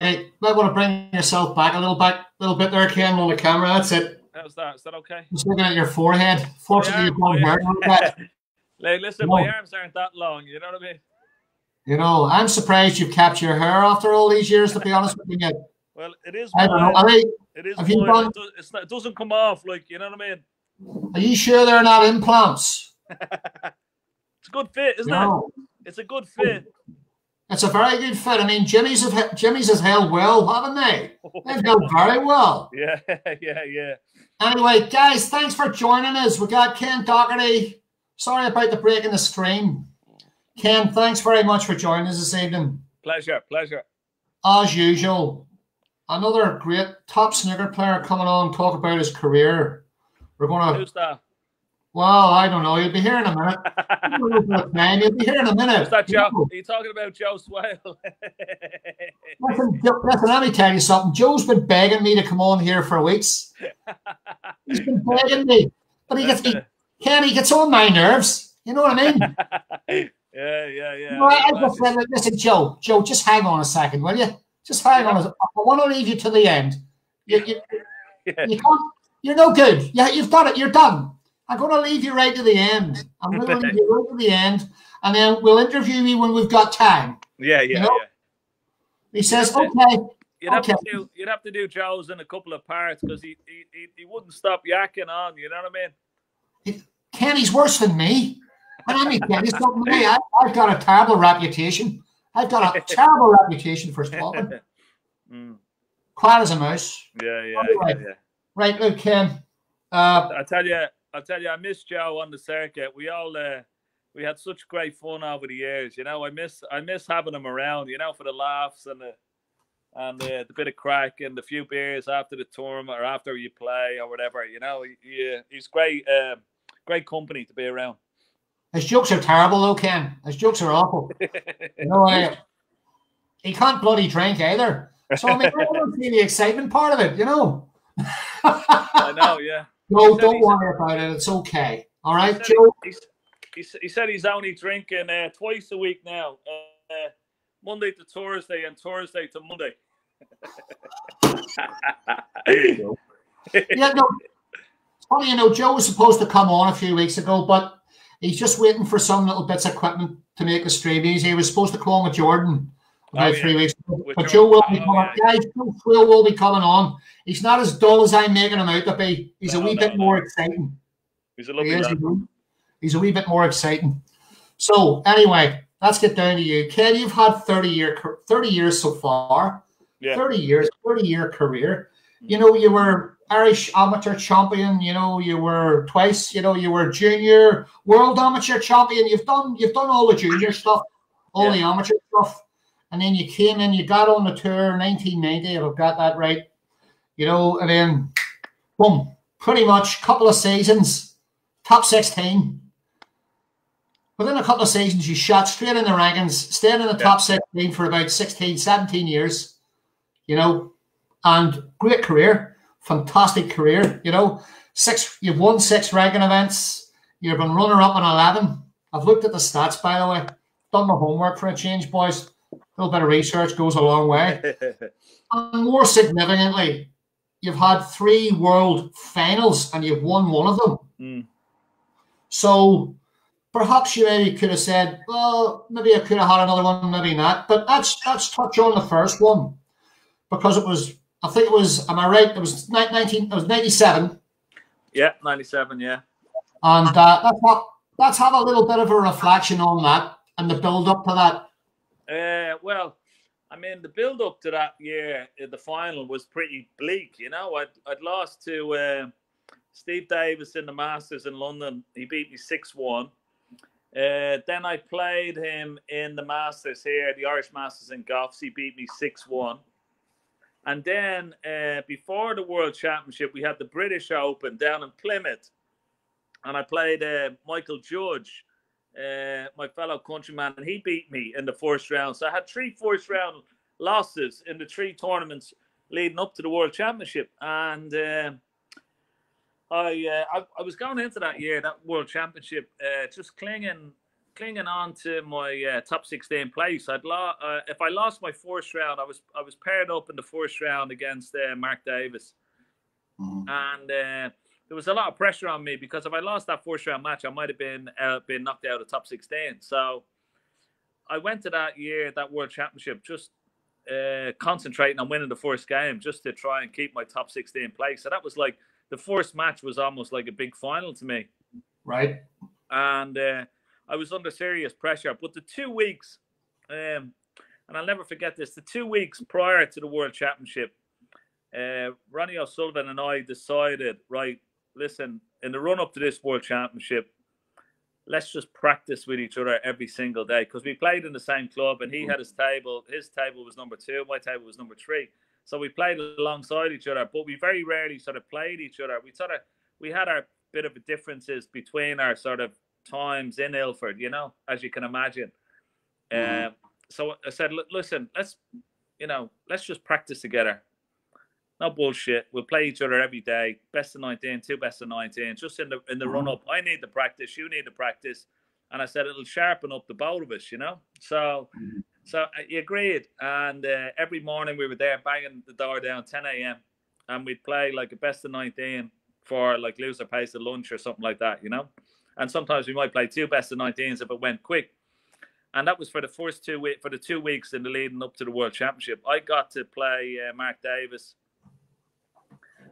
Hey, might want to bring yourself back a little back, little bit there, Ken, on the camera. That's it. How's that? Is that okay? Just looking at your forehead. Fortunately, you don't my hurt. arm- like that. Like, listen, No. my arms aren't that long. You know what I mean? You know, I'm surprised you've kept your hair after all these years. To be honest with you, Well, it is. I don't know. mine. Are, they, It is. have you done- It, do- it's not, it doesn't come off. Like you know what I mean? are you sure they're not implants? It's a good fit, isn't No, it? It's a good fit. It's a very good fit. I mean, Jimmy's have Jimmy's has held well, haven't they? They've held very well. yeah, yeah, yeah. Anyway, guys, thanks for joining us. We got Ken Doherty. Sorry about the break in the stream. Ken, thanks very much for joining us this evening. Pleasure, pleasure. As usual, another great top snooker player coming on talk about his career. We're going to, Who's that? Well, I don't know. You'll be here in a minute. I don't know what time. You'll be here in a minute. Is that Joe? Are you talking about Joe Swail? Listen, listen, let me tell you something. Joe's been begging me to come on here for weeks. He's been begging me. But he gets, he, Ken, he gets on my nerves. You know what I mean? yeah, yeah, yeah. No, I, I just said, listen, Joe, Joe, just hang on a second, will you? Just hang on. A, I want to leave you to the end. You, you, Yeah. you can't, you're no good. Yeah, you've done it. You're done. I'm going to leave you right to the end. I'm going to leave you right to the end, and then we'll interview you when we've got time. Yeah, yeah, know? yeah. He says, okay, You'd have to do you'd have to do Joe's in a couple of parts because he, he he wouldn't stop yakking on. You know what I mean? Kenny's worse than me. And let me tell you something, I, I've got a terrible reputation. I've got a terrible reputation for talking. Mm, Quiet as a mouse. yeah, yeah, yeah, yeah. Right, look, Ken. Uh, I tell you, I tell you, I miss Joe on the circuit. We all uh, we had such great fun over the years. You know, I miss I miss having him around. You know, for the laughs and the and the, the bit of crack and the few beers after the tournament or after you play or whatever. You know, he, he, he's great, uh, great company to be around. his jokes are terrible, though, Ken. His jokes are awful. You know, uh, he can't bloody drink either. So, I mean, I don't see the excitement part of it, you know. I know, yeah. No, don't worry about it. It's okay. All right, He Joe. he, he, he said he's only drinking uh, twice a week now, uh, Monday to Thursday and Thursday to Monday. Yeah, no. Funny, you know, Joe was supposed to come on a few weeks ago, but he's just waiting for some little bits of equipment to make the stream easy. He was supposed to come on with Jordan about Oh, yeah. three weeks ago. But Joe will be coming. yeah, Guys, Joe Will will be coming on. He's not as dull as I'm making him out to be. He's a wee no, bit no. more exciting. He's a He lovely is, lad. he's a wee bit more exciting. So anyway, let's get down to you. Ken, you've had 30 year 30 years so far. Yeah. 30 years, 30 year career. You know, you were Irish amateur champion, you know, you were twice, you know, you were junior world amateur champion. You've done you've done all the junior stuff, all the amateur stuff. And then you came in, you got on the tour in 1990, if I've got that right. You know, and then boom, pretty much a couple of seasons, top 16. Within a couple of seasons, you shot straight in the rankings, stayed in the Yeah. top 16 for about 16, 17 years, you know, and great career, fantastic career, you know. Six, you've won six ranking events, you've been runner up in 11. I've looked at the stats, by the way, done my homework for a change, boys. A little bit of research goes a long way. And more significantly, you've had three world finals and you've won one of them. Mm. So perhaps you maybe could have said, well, maybe I could have had another one, maybe not. But let's let's touch on the first one because it was, I think it was, am I right? It was 19, it was 97. yeah, 97, yeah. And uh, let's, have, let's have a little bit of a reflection on that and the build up to that. Uh, well, I mean, the build up to that year, uh, the final was pretty bleak. You know, I'd, I'd lost to uh, Steve Davis in the Masters in London. He beat me 6 1. Uh, then I played him in the Masters here, the Irish Masters in Goffs. He beat me 6 1. And then uh, before the World Championship, we had the British Open down in Plymouth. And I played uh, Michael Judge uh, my fellow countryman, and he beat me in the first round. So I had three first round losses in the three tournaments leading up to the World Championship, and uh, I, uh, I I was going into that year, that World Championship, uh, just clinging clinging on to my uh, top 16 place. I'd lo- uh, if I lost my first round, I was I was paired up in the first round against uh, Mark Davis, mm-hmm. and uh, there was a lot of pressure on me because if I lost that first round match, I might have been uh, been knocked out of top 16. So I went to that year, that World Championship, just uh, concentrating on winning the first game, just to try and keep my top 16 place. So that was like the first match was almost like a big final to me. Right. And I was under serious pressure. But the two weeks, um, and I'll never forget this, the two weeks prior to the World Championship, uh, Ronnie O'Sullivan and I decided, right, listen, in the run up to this World Championship, let's just practice with each other every single day because we played in the same club and he had his table. His table was number two, my table was number three. So we played alongside each other, but we very rarely sort of played each other. We sort of we had our bit of differences between our sort of times in Ilford, you know, as you can imagine. Mm-hmm. Uh, so I said, listen, let's, you know, let's just practice together. No bullshit. We'll play each other every day. Best of 19, two best of 19. Just in the in the mm-hmm. run up. I need the practice. You need the practice. And I said it'll sharpen up the both of us, you know. So, mm-hmm. so he agreed. And uh, every morning we were there banging the door down 10 a.m. and we'd play like a best of 19 for like loser pays at lunch or something like that, you know and sometimes we might play two best of 19s if it went quick. And that was for the first two week for the two weeks in the leading up to the World Championship. I got to play uh, Mark Davis,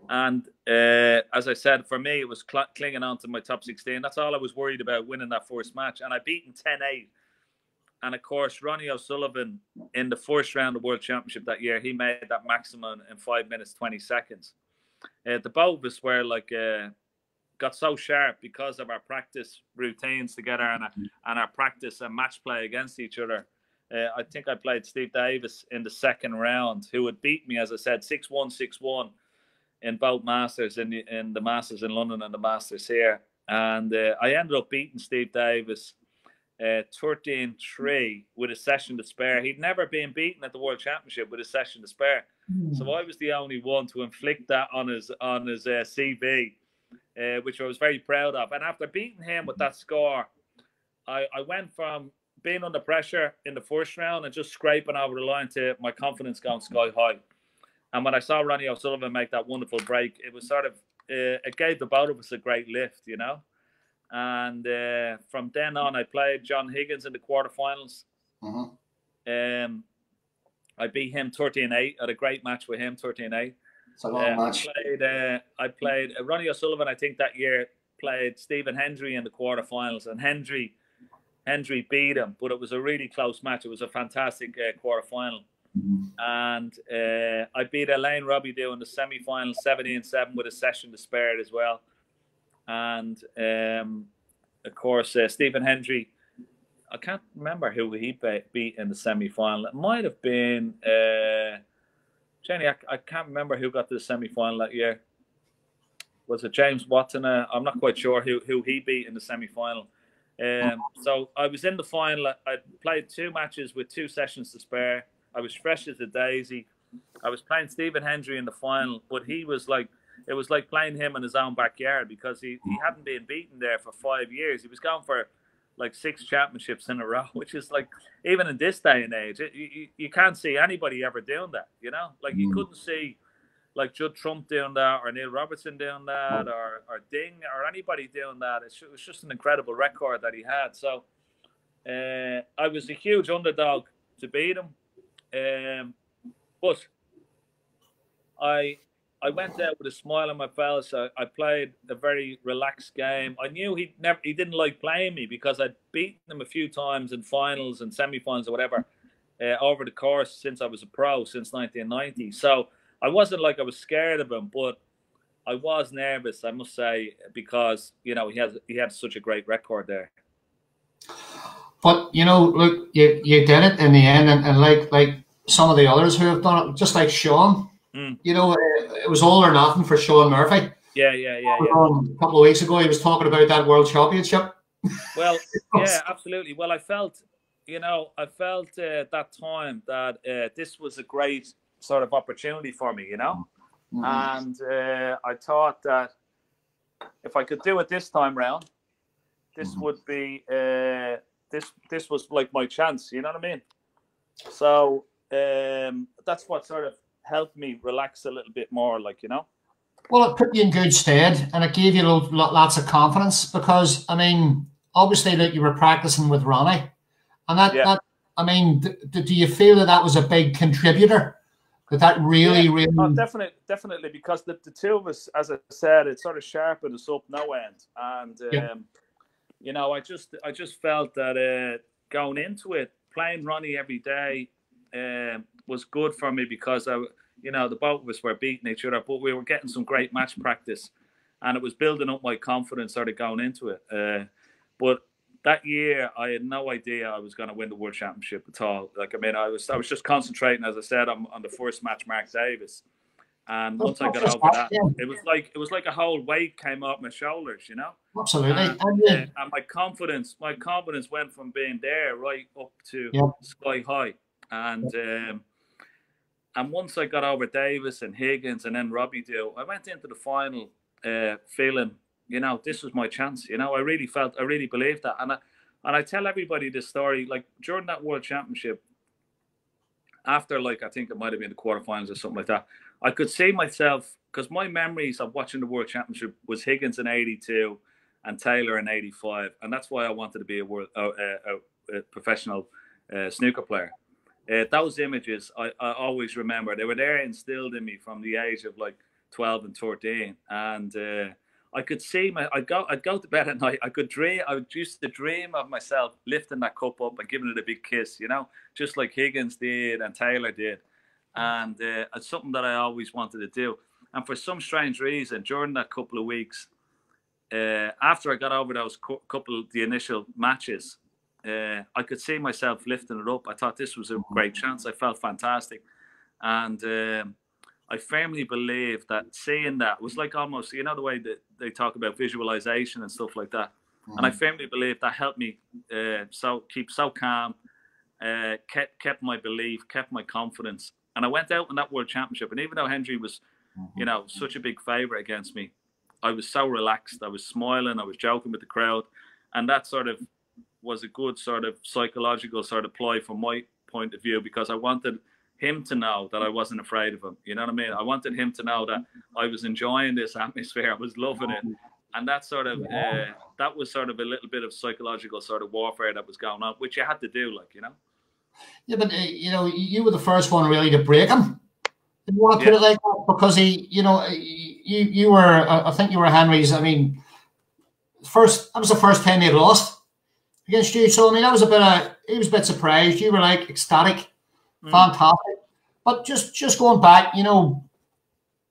and uh, as I said, for me it was cl- clinging on to my top 16. That's all I was worried about winning that first match, and I beat him 10-8. And of course, Ronnie O'Sullivan in the first round of World Championship that year, he made that maximum in five minutes twenty seconds. Uh, the both of us were like uh, got so sharp because of our practice routines together and our, and our practice and match play against each other. Uh, I think I played Steve Davis in the second round, who would beat me, as I said, 6 1 6 1 in both Masters, in the, in the Masters in London and the Masters here. And uh, I ended up beating Steve Davis uh, 13 uh, 3 with a session to spare. He'd never been beaten at the World Championship with a session to spare. Mm. So I was the only one to inflict that on his on his uh, CV uh, which I was very proud of. And after beating him with that score, I, I went from being under pressure in the first round and just scraping over the line to my confidence going sky high. And when I saw Ronnie O'Sullivan make that wonderful break, it was sort of uh, it gave the both of us a great lift, you know. And uh, from then on, I played John Higgins in the quarterfinals. Mm-hmm. Um, I beat him 13 8. Had a great match with him, 13 8. It's a long uh, match. I played, uh, I played uh, Ronnie O'Sullivan. I think that year played Stephen Hendry in the quarterfinals, and Hendry Hendry beat him. But it was a really close match. It was a fantastic uh, quarterfinal. And uh, I beat Alain Robidoux in the semi-final, 17 7 with a session to spare as well. And um, of course, uh, Stephen Hendry, I can't remember who he beat in the semi final. It might have been. Uh, Jenny, I, I can't remember who got to the semi final that year. Was it James Wattana? Uh, I'm not quite sure who, who he beat in the semi final. Um, so I was in the final. I played two matches with two sessions to spare. I was fresh as a daisy. I was playing Stephen Hendry in the final, but he was like, it was like playing him in his own backyard because he, he hadn't been beaten there for five years. He was going for like six championships in a row, which is like even in this day and age, it, you, you can't see anybody ever doing that. You know, like you mm. couldn't see like Judd Trump doing that, or Neil Robertson doing that, or or Ding, or anybody doing that. It's, it was just an incredible record that he had. So uh, I was a huge underdog to beat him, um, but I I went out with a smile on my face. I, I played a very relaxed game. I knew he never he didn't like playing me because I'd beaten him a few times in finals and semi-finals or whatever uh, over the course since I was a pro since 1990. So I wasn't like I was scared of him, but I was nervous, I must say, because you know he has he had such a great record there. But you know, look, you you did it in the end, and, and like like some of the others who have done it, just like Sean Mm. You know, it was all or nothing for Sean Murphy. Yeah, yeah, yeah, yeah. Um, a couple of weeks ago, he was talking about that World Championship. Well, yeah, absolutely. Well, I felt, you know, I felt uh, that time that uh, this was a great sort of opportunity for me, you know, mm-hmm. and uh, I thought that if I could do it this time round, this mm-hmm. would be uh, this this was like my chance. You know what I mean? So um, that's what sort of helped me relax a little bit more, like you know. Well, it put you in good stead, and it gave you lots of confidence because I mean, obviously, that you were practicing with Ronnie, and that, yeah. that I mean, do you feel that that was a big contributor? That that really, yeah, really, oh, definitely, definitely, because the, the two of us, as I said, it sort of sharpened us up no end, and um, yeah. you know, I just, I just felt that uh, going into it, playing Ronnie every day, um, was good for me because I, you know, the both of us were beating each other, but we were getting some great match practice, and it was building up my confidence sort of going into it. Uh, but that year, I had no idea I was going to win the world championship at all. Like, I mean, I was I was just concentrating, as I said, on, on the first match, Mark Davis. And once I got over that, it was like it was like a whole weight came off my shoulders, you know. Absolutely. And, uh, and my confidence, my confidence went from being there right up to yep. sky high. And um, and once I got over Davis and Higgins and then Robidoux, I went into the final uh, feeling, you know, this was my chance. You know, I really felt, I really believed that. And I, and I tell everybody this story, like during that World Championship, after like I think it might have been the quarterfinals or something like that, I could see myself because my memories of watching the World Championship was Higgins in '82 and Taylor in '85, and that's why I wanted to be a world a, a, a professional uh, snooker player uh, those images I, I always remember. They were there instilled in me from the age of like 12 and 13. And uh, I could see my, I'd go, I'd go to bed at night. I could dream, I would used to dream of myself lifting that cup up and giving it a big kiss, you know, just like Higgins did and Taylor did. And uh, it's something that I always wanted to do. And for some strange reason, during that couple of weeks, uh, after I got over those couple, the initial matches, uh, I could see myself lifting it up. I thought this was a mm-hmm. great chance. I felt fantastic, and um, I firmly believe that seeing that was like almost you know the way that they talk about visualization and stuff like that. Mm-hmm. And I mm-hmm. firmly believe that helped me uh, so keep so calm, uh, kept kept my belief, kept my confidence, and I went out in that World Championship. And even though Hendry was, mm-hmm. you know, such a big favorite against me, I was so relaxed. I was smiling. I was joking with the crowd, and that sort of was a good sort of psychological sort of ploy from my point of view because I wanted him to know that I wasn't afraid of him. You know what I mean? I wanted him to know that I was enjoying this atmosphere. I was loving it. And that sort of uh, that was sort of a little bit of psychological sort of warfare that was going on, which you had to do, like you know. Yeah, but uh, you know, you were the first one really to break him. You want to put yeah. it like that because he, you know, you you were, I think you were Hendry's. I mean, first that was the first time he lost against you. So I mean, that was a bit of he was a bit surprised. You were like ecstatic, mm. fantastic. But just just going back, you know,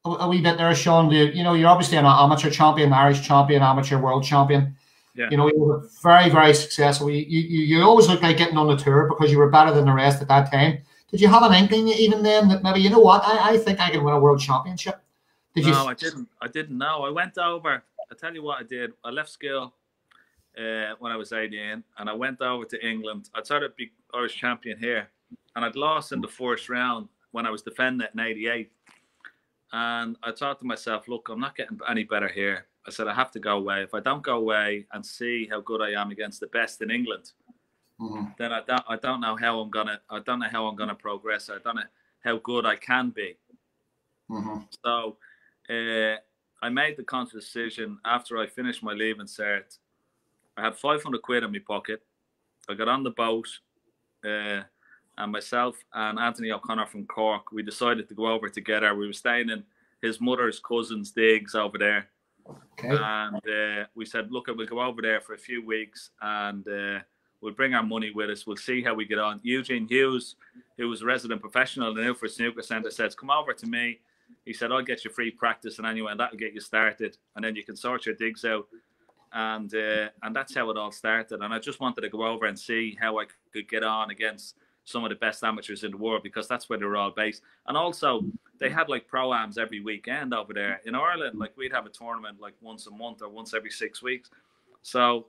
a, a wee bit there, Sean. The, you know, you're obviously an amateur champion, Irish champion, amateur world champion. Yeah. You know, you were very, very successful. You, you, you always looked like getting on the tour because you were better than the rest at that time. Did you have an inkling even then that maybe you know what I, I think I can win a world championship? Did no, you? No, I didn't. I didn't know. I went over. I tell you what I did. I left school uh, when I was 18, and I went over to England. I tried to be Irish champion here, and I'd lost in the first round when I was defending it in 88. And I thought to myself, look, I'm not getting any better here. I said, I have to go away. If I don't go away and see how good I am against the best in England, mm-hmm. then I don't, I don't know how I'm gonna, I don't know how I'm gonna progress. I don't know how good I can be. Mm-hmm. So, uh, I made the conscious decision after I finished my leaving cert I had 500 quid in my pocket. I got on the boat, uh, and myself and Anthony O'Connor from Cork, we decided to go over together. We were staying in his mother's cousin's digs over there. Okay. And uh, we said, look, we'll go over there for a few weeks and uh, we'll bring our money with us. We'll see how we get on. Eugene Hughes, who was a resident professional in the Ilford Snooker Centre, says, come over to me. He said, I'll get you free practice and anyway, and that'll get you started. And then you can sort your digs out and uh, and that's how it all started. And I just wanted to go over and see how I could get on against some of the best amateurs in the world because that's where they're all based. And also, they had like proams every weekend over there in Ireland. Like we'd have a tournament like once a month or once every six weeks. So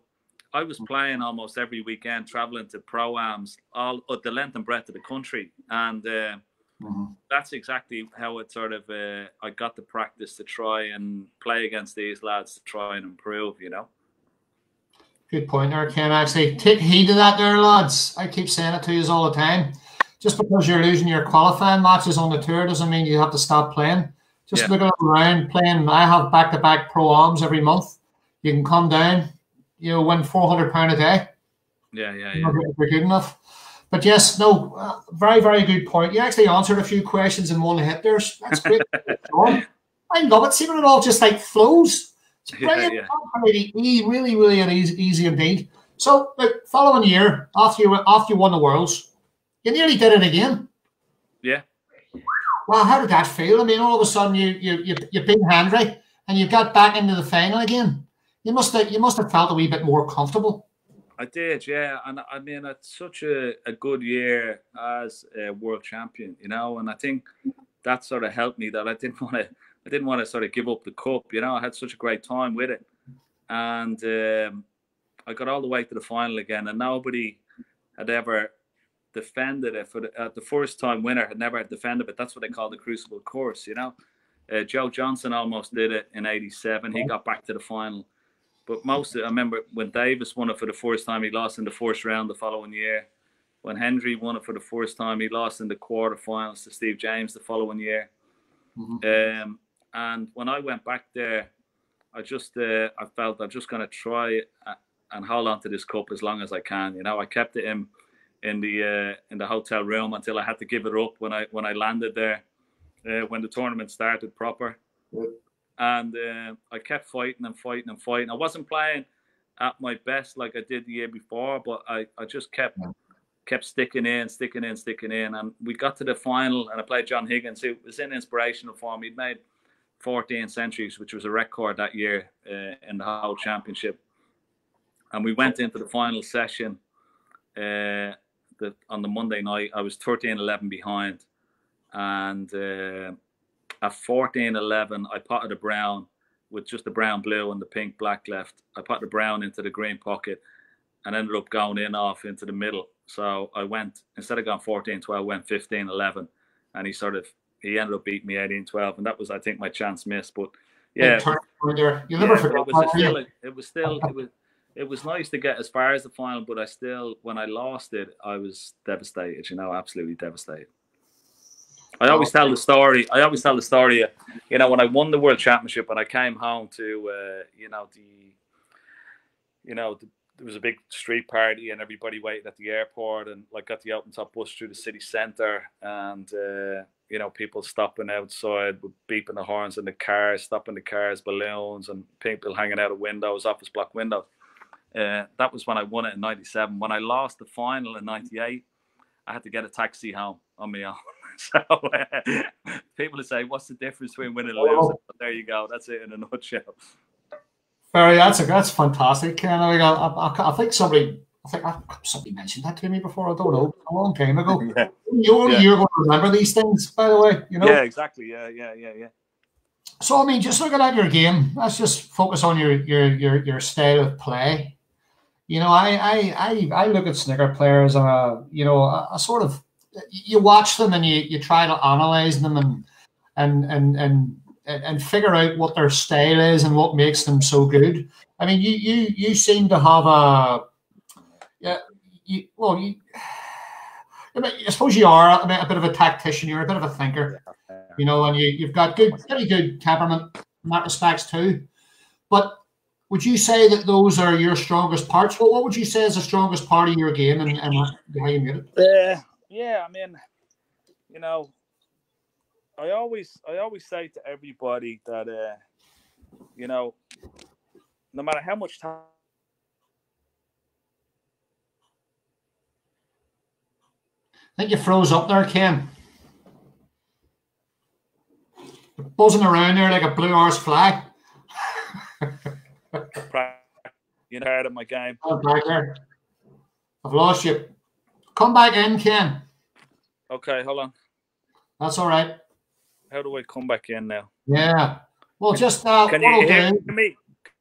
I was playing almost every weekend, traveling to proams all at the length and breadth of the country, and. Uh, Mm-hmm. That's exactly how it sort of uh, I got the practice to try and play against these lads to try and improve, you know. Good point there, Ken. Actually, take heed of that there, lads. I keep saying it to you all the time. Just because you're losing your qualifying matches on the tour doesn't mean you have to stop playing. Just yeah. looking around playing. I have back to back pro-ams every month. You can come down, you know, win four hundred pound a day. Yeah, yeah, yeah. We're good enough. But yes, no, uh, very, very good point. You actually answered a few questions in one hit there. That's great. I love it. Seeing it all just like flows. It's brilliant. Yeah, yeah. Really, really, really easy, easy indeed. So, like, following year after you after you won the worlds, you nearly did it again. Yeah. Well, how did that feel? I mean, all of a sudden you you you you beat Hendry and you got back into the final again. You must have you must have felt a wee bit more comfortable. I did, yeah, and I mean it's such a, a good year as a world champion, you know, and I think that sort of helped me that I didn't want to I didn't want to sort of give up the cup, you know. I had such a great time with it, and um, I got all the way to the final again, and nobody had ever defended it for the, uh, the first time winner had never defended it. That's what they call the Crucible curse, you know. Uh, Joe Johnson almost did it in '87. He got back to the final but most, I remember when Davis won it for the first time, he lost in the first round the following year. When Hendry won it for the first time, he lost in the quarterfinals to Steve James the following year. Mm-hmm. Um, and when I went back there, I just uh, I felt I'm just going to try and hold on to this cup as long as I can. You know, I kept it in in the uh, in the hotel room until I had to give it up when I when I landed there. Uh, when the tournament started proper, and uh, I kept fighting and fighting and fighting. I wasn't playing at my best like I did the year before, but I, I just kept kept sticking in, sticking in, sticking in, and we got to the final, and I played John Higgins, who was in inspirational form. He'd made 14 centuries, which was a record that year uh, in the whole championship, and we went into the final session. Uh, the, on the Monday night, I was 13-11 behind, and uh, at 14 11, I potted a brown with just the brown blue and the pink black left. I put the brown into the green pocket and ended up going in off into the middle. So I went, instead of going 14 12, I went 15 11. And he sort of, he ended up beating me 18 12. And that was, I think, my chance missed. But yeah, you never yeah, it was still, it was still, it was, it was nice to get as far as the final, but I still, when I lost it, I was devastated, you know, absolutely devastated. I always tell the story. I always tell the story. You know, when I won the world championship and I came home to, uh, you know, the, you know, the, there was a big street party and everybody waited at the airport and like got the open top bus through the city centre and uh, you know people stopping outside with beeping the horns in the cars, stopping the cars, balloons and people hanging out of windows, office block windows. Uh, that was when I won it in '97. When I lost the final in '98, I had to get a taxi home on my own. so uh, people say, "What's the difference between winning and losing?" But there you go. That's it in a nutshell. Very, that's a, that's fantastic. And I, I, I think somebody, I think somebody mentioned that to me before. I don't know, a long time ago. yeah. You only yeah. you're going to remember these things, by the way. You know. Yeah, exactly. Yeah, yeah, yeah, yeah. So I mean, just looking at your game, let's just focus on your your your your style of play. You know, I I I, I look at snooker players on a you know a, a sort of you watch them and you, you try to analyze them and and and and and figure out what their style is and what makes them so good. I mean, you you you seem to have a yeah, you, well, you, I suppose you are a bit, a bit of a tactician. You're a bit of a thinker, you know, and you you've got good, pretty good temperament in that respects too. But would you say that those are your strongest parts? Well, what would you say is the strongest part of your game and, and how you made it? Yeah, yeah, I mean, you know, I always I always say to everybody that uh, you know, no matter how much time I think you froze up there, Ken. buzzing around there like a blue horse flag. you know, out of my game. I've lost you. Come back in, Ken. Okay, hold on. That's all right. How do I come back in now? Yeah. Well, just uh, can you hear do, me?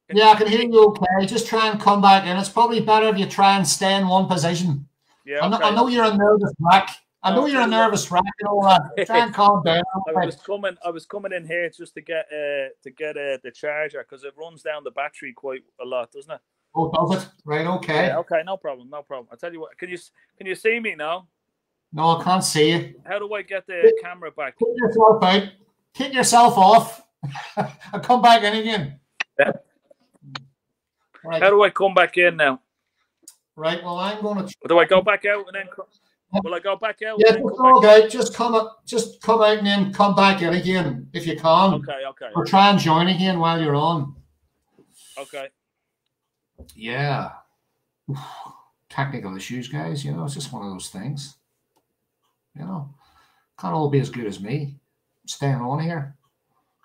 Can yeah, I can hear you okay. Just try and come back in. It's probably better if you try and stay in one position. Yeah, I, know. I know you're a nervous wreck. I know you're a nervous wreck and all that. Try and calm down. I was coming. I was coming in here just to get uh, to get uh, the charger because it runs down the battery quite a lot, doesn't it? Oh, does it? Right. Okay. Yeah, okay. No problem. No problem. I'll tell you what. Can you can you see me now? No, I can't see you. How do I get the camera back? Take yourself out. Take yourself off. and come back in again. Yeah. Right. How do I come back in now? Right. Well, I'm going to. Do I go back out and then? Will I go back out? Yeah, okay. Just come up, just come out and then come back in again if you can. Okay, okay. Or try and join again while you're on. Okay. Yeah. Technical issues, guys. You know, it's just one of those things. You know, can't all be as good as me. staying on here.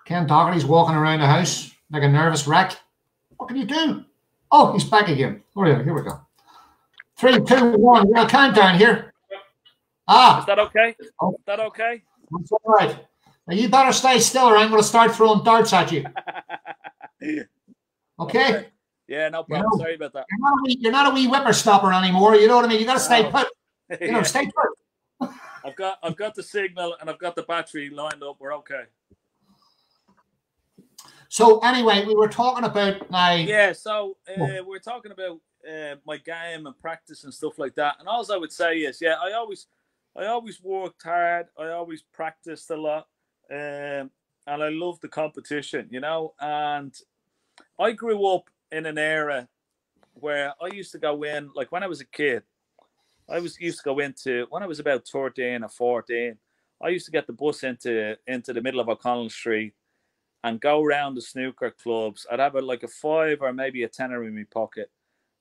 Ken Doherty's walking around the house like a nervous wreck. What can you do? Oh, he's back again. Oh, yeah, here we go. Three, two, one. We're countdown here. Ah. Is that okay? Oh. Is that okay? That's all right. Now you better stay still or I'm going to start throwing darts at you. Okay? Yeah, no problem. You know, Sorry about that. You're not, a wee, you're not a wee anymore. You know what I mean? You got to stay put. You know, yeah. stay put. I've got I've got the signal and I've got the battery lined up. We're okay. So anyway, we were talking about my Yeah, so uh, oh. we're talking about uh, my game and practice and stuff like that. And all I would say is, yeah, I always I always worked hard. I always practiced a lot, um, and I love the competition, you know. And I grew up in an era where I used to go in, like when I was a kid, I was used to go into when I was about 13 or 14. I used to get the bus into into the middle of O'Connell Street and go around the snooker clubs. I'd have a, like a five or maybe a tenner in my pocket,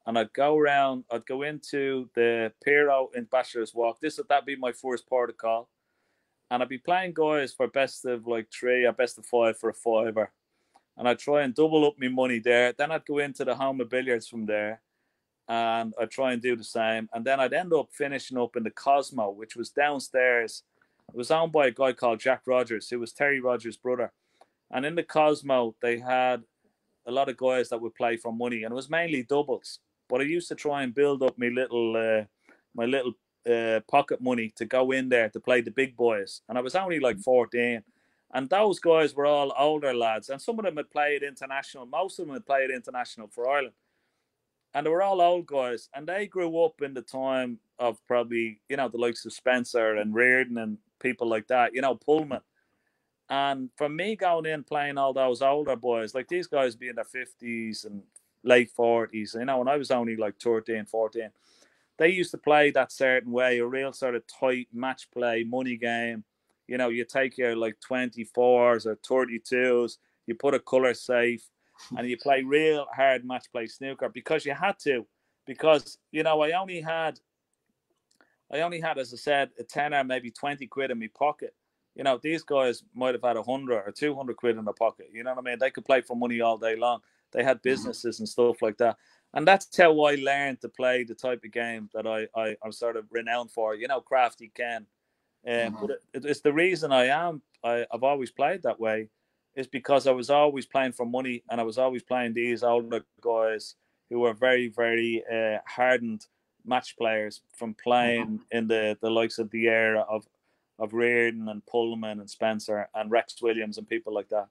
and I'd go around. I'd go into the Piero in Bachelor's Walk. This would that be my first protocol, and I'd be playing guys for best of like three or best of five for a fiver and I'd try and double up my money there. Then I'd go into the home of billiards from there and I'd try and do the same. And then I'd end up finishing up in the Cosmo, which was downstairs. It was owned by a guy called Jack Rogers, who was Terry Rogers' brother. And in the Cosmo, they had a lot of guys that would play for money, and it was mainly doubles. But I used to try and build up my little, uh, my little uh, pocket money to go in there to play the big boys. And I was only like 14 and those guys were all older lads, and some of them had played international. Most of them had played international for Ireland, and they were all old guys. And they grew up in the time of probably you know the likes of Spencer and Reardon and people like that. You know Pulman. And for me going in playing all those older boys, like these guys being their fifties and late forties, you know, when I was only like 13, 14, they used to play that certain way, a real sort of tight match play, money game you know, you take your like 24s or 32s, you put a color safe, and you play real hard match play snooker because you had to. Because, you know, I only had, I only had, as I said, a 10 or maybe 20 quid in my pocket. You know, these guys might have had a 100 or 200 quid in their pocket. You know what I mean? They could play for money all day long. They had mm-hmm. businesses and stuff like that. And that's how I learned to play the type of game that I, I, I'm sort of renowned for. You know, Crafty Ken um, mm-hmm. But it, it's the reason I am. I, I've always played that way, is because I was always playing for money, and I was always playing these older guys who were very, very uh, hardened match players from playing mm-hmm. in the the likes of the era of of Reardon and Pulman and Spencer and Rex Williams and people like that.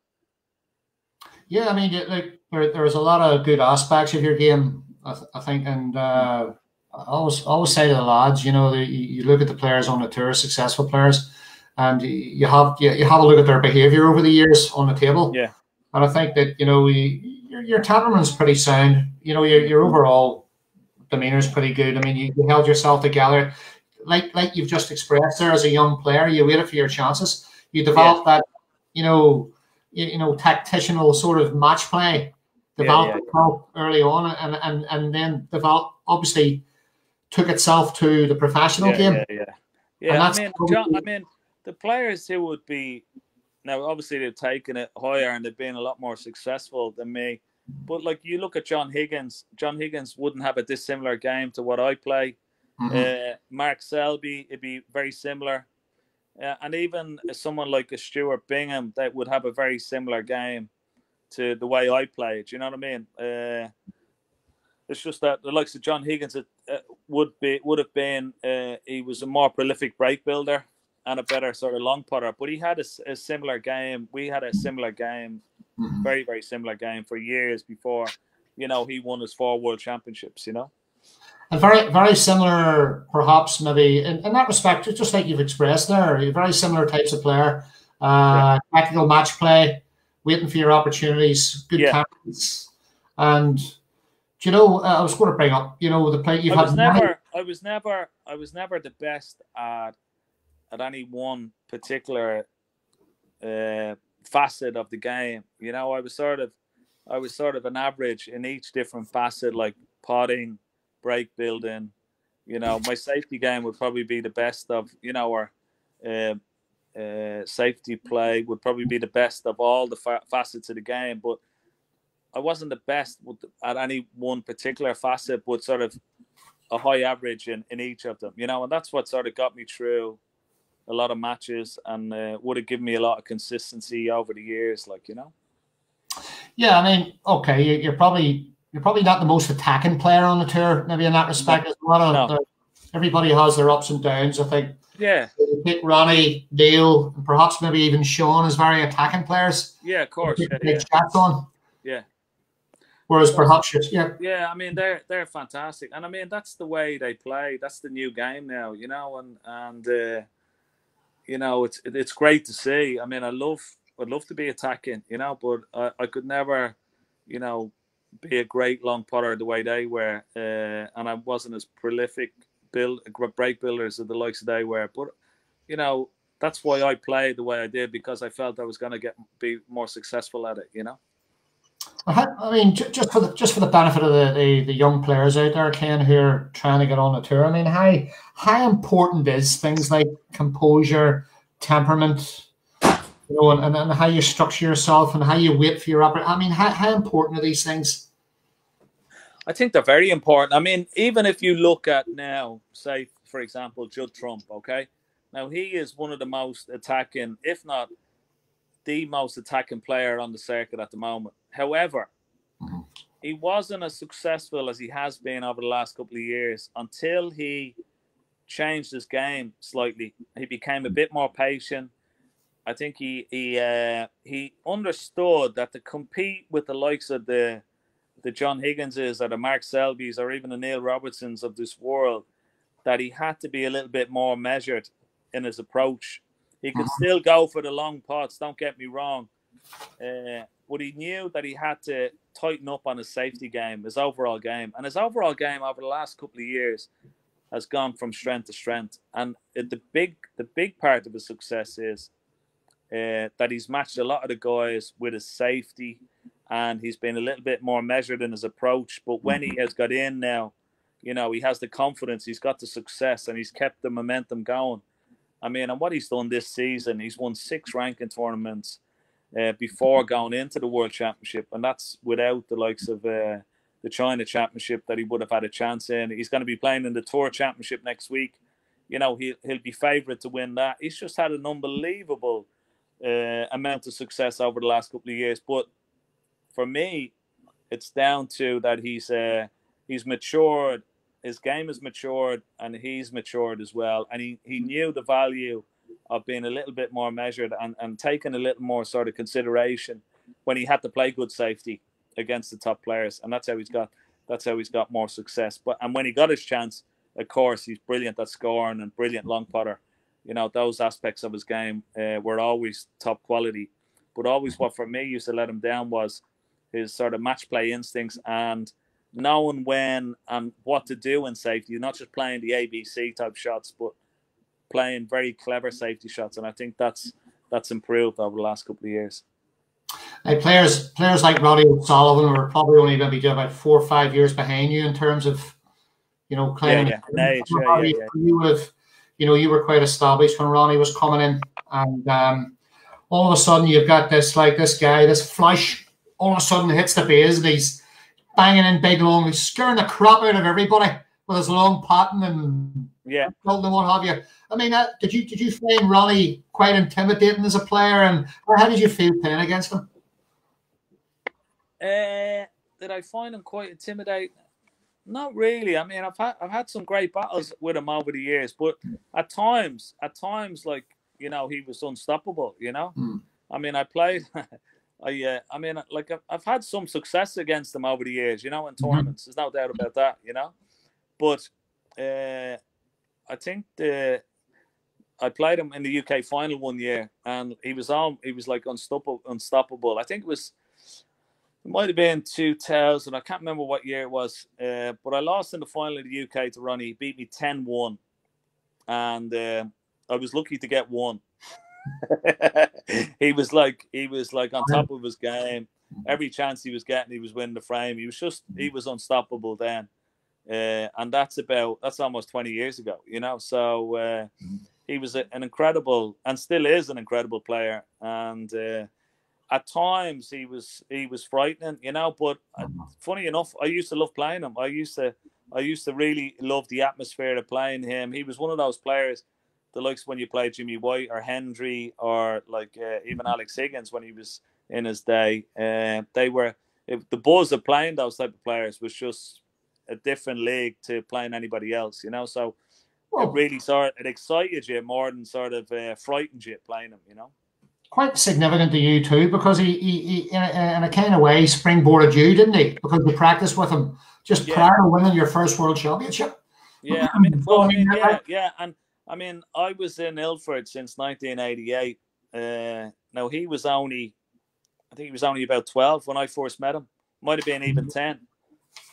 Yeah, I mean, like there, there's a lot of good aspects of your game, I, th- I think, and uh, I always always say to the lads, you know, the, you look at the players on the tour, successful players, and you have you, you have a look at their behaviour over the years on the table. Yeah. And I think that you know your, your temperament's pretty sound. You know your, your overall demeanour is pretty good. I mean, you, you held yourself together, like like you've just expressed there as a young player. You waited for your chances. You developed yeah. that, you know, you, you know, tactical sort of match play. Developed yeah, yeah. early on, and and and then develop obviously took itself to the professional game. Yeah, yeah, yeah. I mean, John, I mean, the players who would be now obviously they've taken it higher and they've been a lot more successful than me. But like you look at John Higgins, John Higgins wouldn't have a dissimilar game to what I play. Mm-hmm. Uh, Mark Selby, it'd be very similar. Uh, and even someone like a Stuart Bingham that would have a very similar game to the way I play it. You know what I mean? Uh, it's just that the likes of John Higgins uh, would be would have been uh, he was a more prolific break builder and a better sort of long putter, but he had a, a similar game. We had a similar game, mm-hmm. very very similar game for years before you know, he won his four world championships. You know. And very, very similar, perhaps maybe in, in that respect, just like you've expressed there, very similar types of player. Uh, yeah. Tactical match play, waiting for your opportunities, good yeah. confidence, and you know, uh, I was going to bring up, you know, the play you've I was never, I was never, I was never the best at at any one particular uh, facet of the game. You know, I was sort of, I was sort of an average in each different facet, like potting, break building. You know, my safety game would probably be the best of, you know, or uh, uh, safety play would probably be the best of all the fa- facets of the game. But I wasn't the best at any one particular facet, but sort of a high average in, in each of them, you know, and that's what sort of got me through a lot of matches and uh, would have given me a lot of consistency over the years, like you know. Yeah, I mean, okay, you're probably you're probably not the most attacking player on the tour, maybe in that respect. As well. No. Everybody has their ups and downs. I think. Yeah. Pick Ronnie, Neil, and perhaps maybe even Sean as very attacking players. Yeah, of course. Yeah, yeah. on. Yeah. Whereas perhaps yeah. Yeah, I mean they're they're fantastic, and I mean that's the way they play. That's the new game now, you know, and and uh, you know it's it's great to see. I mean, I love I'd love to be attacking, you know, but I, I could never, you know, be a great long putter the way they were, uh, and I wasn't as prolific build break builders of the likes of they were. But you know, that's why I played the way I did because I felt I was going to get be more successful at it. You know. I mean, just for the just for the benefit of the, the, the, young players out there, Ken, who are trying to get on the tour. I mean, how how important is things like composure, temperament, you know, and, and, how you structure yourself and how you wait for your upper. I mean, how, how important are these things? I think they're very important. I mean, even if you look at now, say for example, Judd Trump. Okay, now he is one of the most attacking, if not the most attacking player on the circuit at the moment. However, mm-hmm. he wasn't as successful as he has been over the last couple of years until he changed his game slightly. He became a bit more patient. I think he he uh, he understood that to compete with the likes of the the John Higginses or the Mark Selby's or even the Neil Robertsons of this world, that he had to be a little bit more measured in his approach he could mm-hmm. still go for the long pots. Don't get me wrong, uh, but he knew that he had to tighten up on his safety game, his overall game, and his overall game over the last couple of years has gone from strength to strength. And the big, the big part of his success is uh, that he's matched a lot of the guys with his safety, and he's been a little bit more measured in his approach. But when he mm-hmm. has got in now, you know, he has the confidence, he's got the success, and he's kept the momentum going. I mean, and what he's done this season, he's won six ranking tournaments uh, before going into the World Championship, and that's without the likes of uh, the China Championship that he would have had a chance in. He's going to be playing in the Tour Championship next week. You know, he, he'll be favourite to win that. He's just had an unbelievable uh, amount of success over the last couple of years. But for me, it's down to that he's uh, he's matured his game has matured and he's matured as well. And he, he knew the value of being a little bit more measured and, and taking a little more sort of consideration when he had to play good safety against the top players. And that's how he's got that's how he's got more success. But and when he got his chance, of course, he's brilliant at scoring and brilliant long putter. You know, those aspects of his game uh, were always top quality. But always what for me used to let him down was his sort of match play instincts and knowing when and what to do in safety. You're not just playing the ABC type shots, but playing very clever safety shots. And I think that's that's improved over the last couple of years. Hey, players players like Ronnie O'Sullivan were probably only going to be about four or five years behind you in terms of you know playing. Yeah, yeah. Age, yeah, yeah, You have, you know, you were quite established when Ronnie was coming in, and um, all of a sudden you've got this like this guy, this flush, all of a sudden hits the base and he's banging in big long, he's scaring the crap out of everybody with his long pattern and yeah, and what have you. I mean, uh, did you did you find Ronnie quite intimidating as a player, and how did you feel playing against him? Uh, did I find him quite intimidating? Not really. I mean, I've had I've had some great battles with him over the years, but at times, at times, like you know, he was unstoppable. You know, mm. I mean, I played I, uh, I mean, like I've, I've had some success against them over the years, you know, in mm-hmm. tournaments. There's no doubt about that, you know. But uh, I think the I played him in the UK final one year, and he was on. He was like unstoppable. Unstoppable. I think it was. It might have been 2000. I can't remember what year it was. Uh, but I lost in the final of the UK to Ronnie. He beat me 10-1, and uh, I was lucky to get one. he was like he was like on top of his game. Every chance he was getting, he was winning the frame. He was just he was unstoppable then, uh, and that's about that's almost 20 years ago. You know, so. Uh, he was a, an incredible and still is an incredible player. And uh, at times he was he was frightening, you know. But uh, funny enough, I used to love playing him. I used to I used to really love the atmosphere of playing him. He was one of those players, the likes when you play Jimmy White or Hendry or like uh, even Alex Higgins when he was in his day. Uh, they were if the buzz of playing those type of players was just a different league to playing anybody else, you know. So it really sort of, it excited you more than sort of uh, frightened you playing him, you know. Quite significant to you too, because he, he, he in, a, in, a, kind of way springboarded you, didn't he? Because you practiced with him just yeah. prior to winning your first world championship. Yeah, I mean, well, I mean, yeah, yeah, and I mean, I was in Ilford since 1988. Uh, now he was only, I think he was only about 12 when I first met him. Might have been even mm-hmm.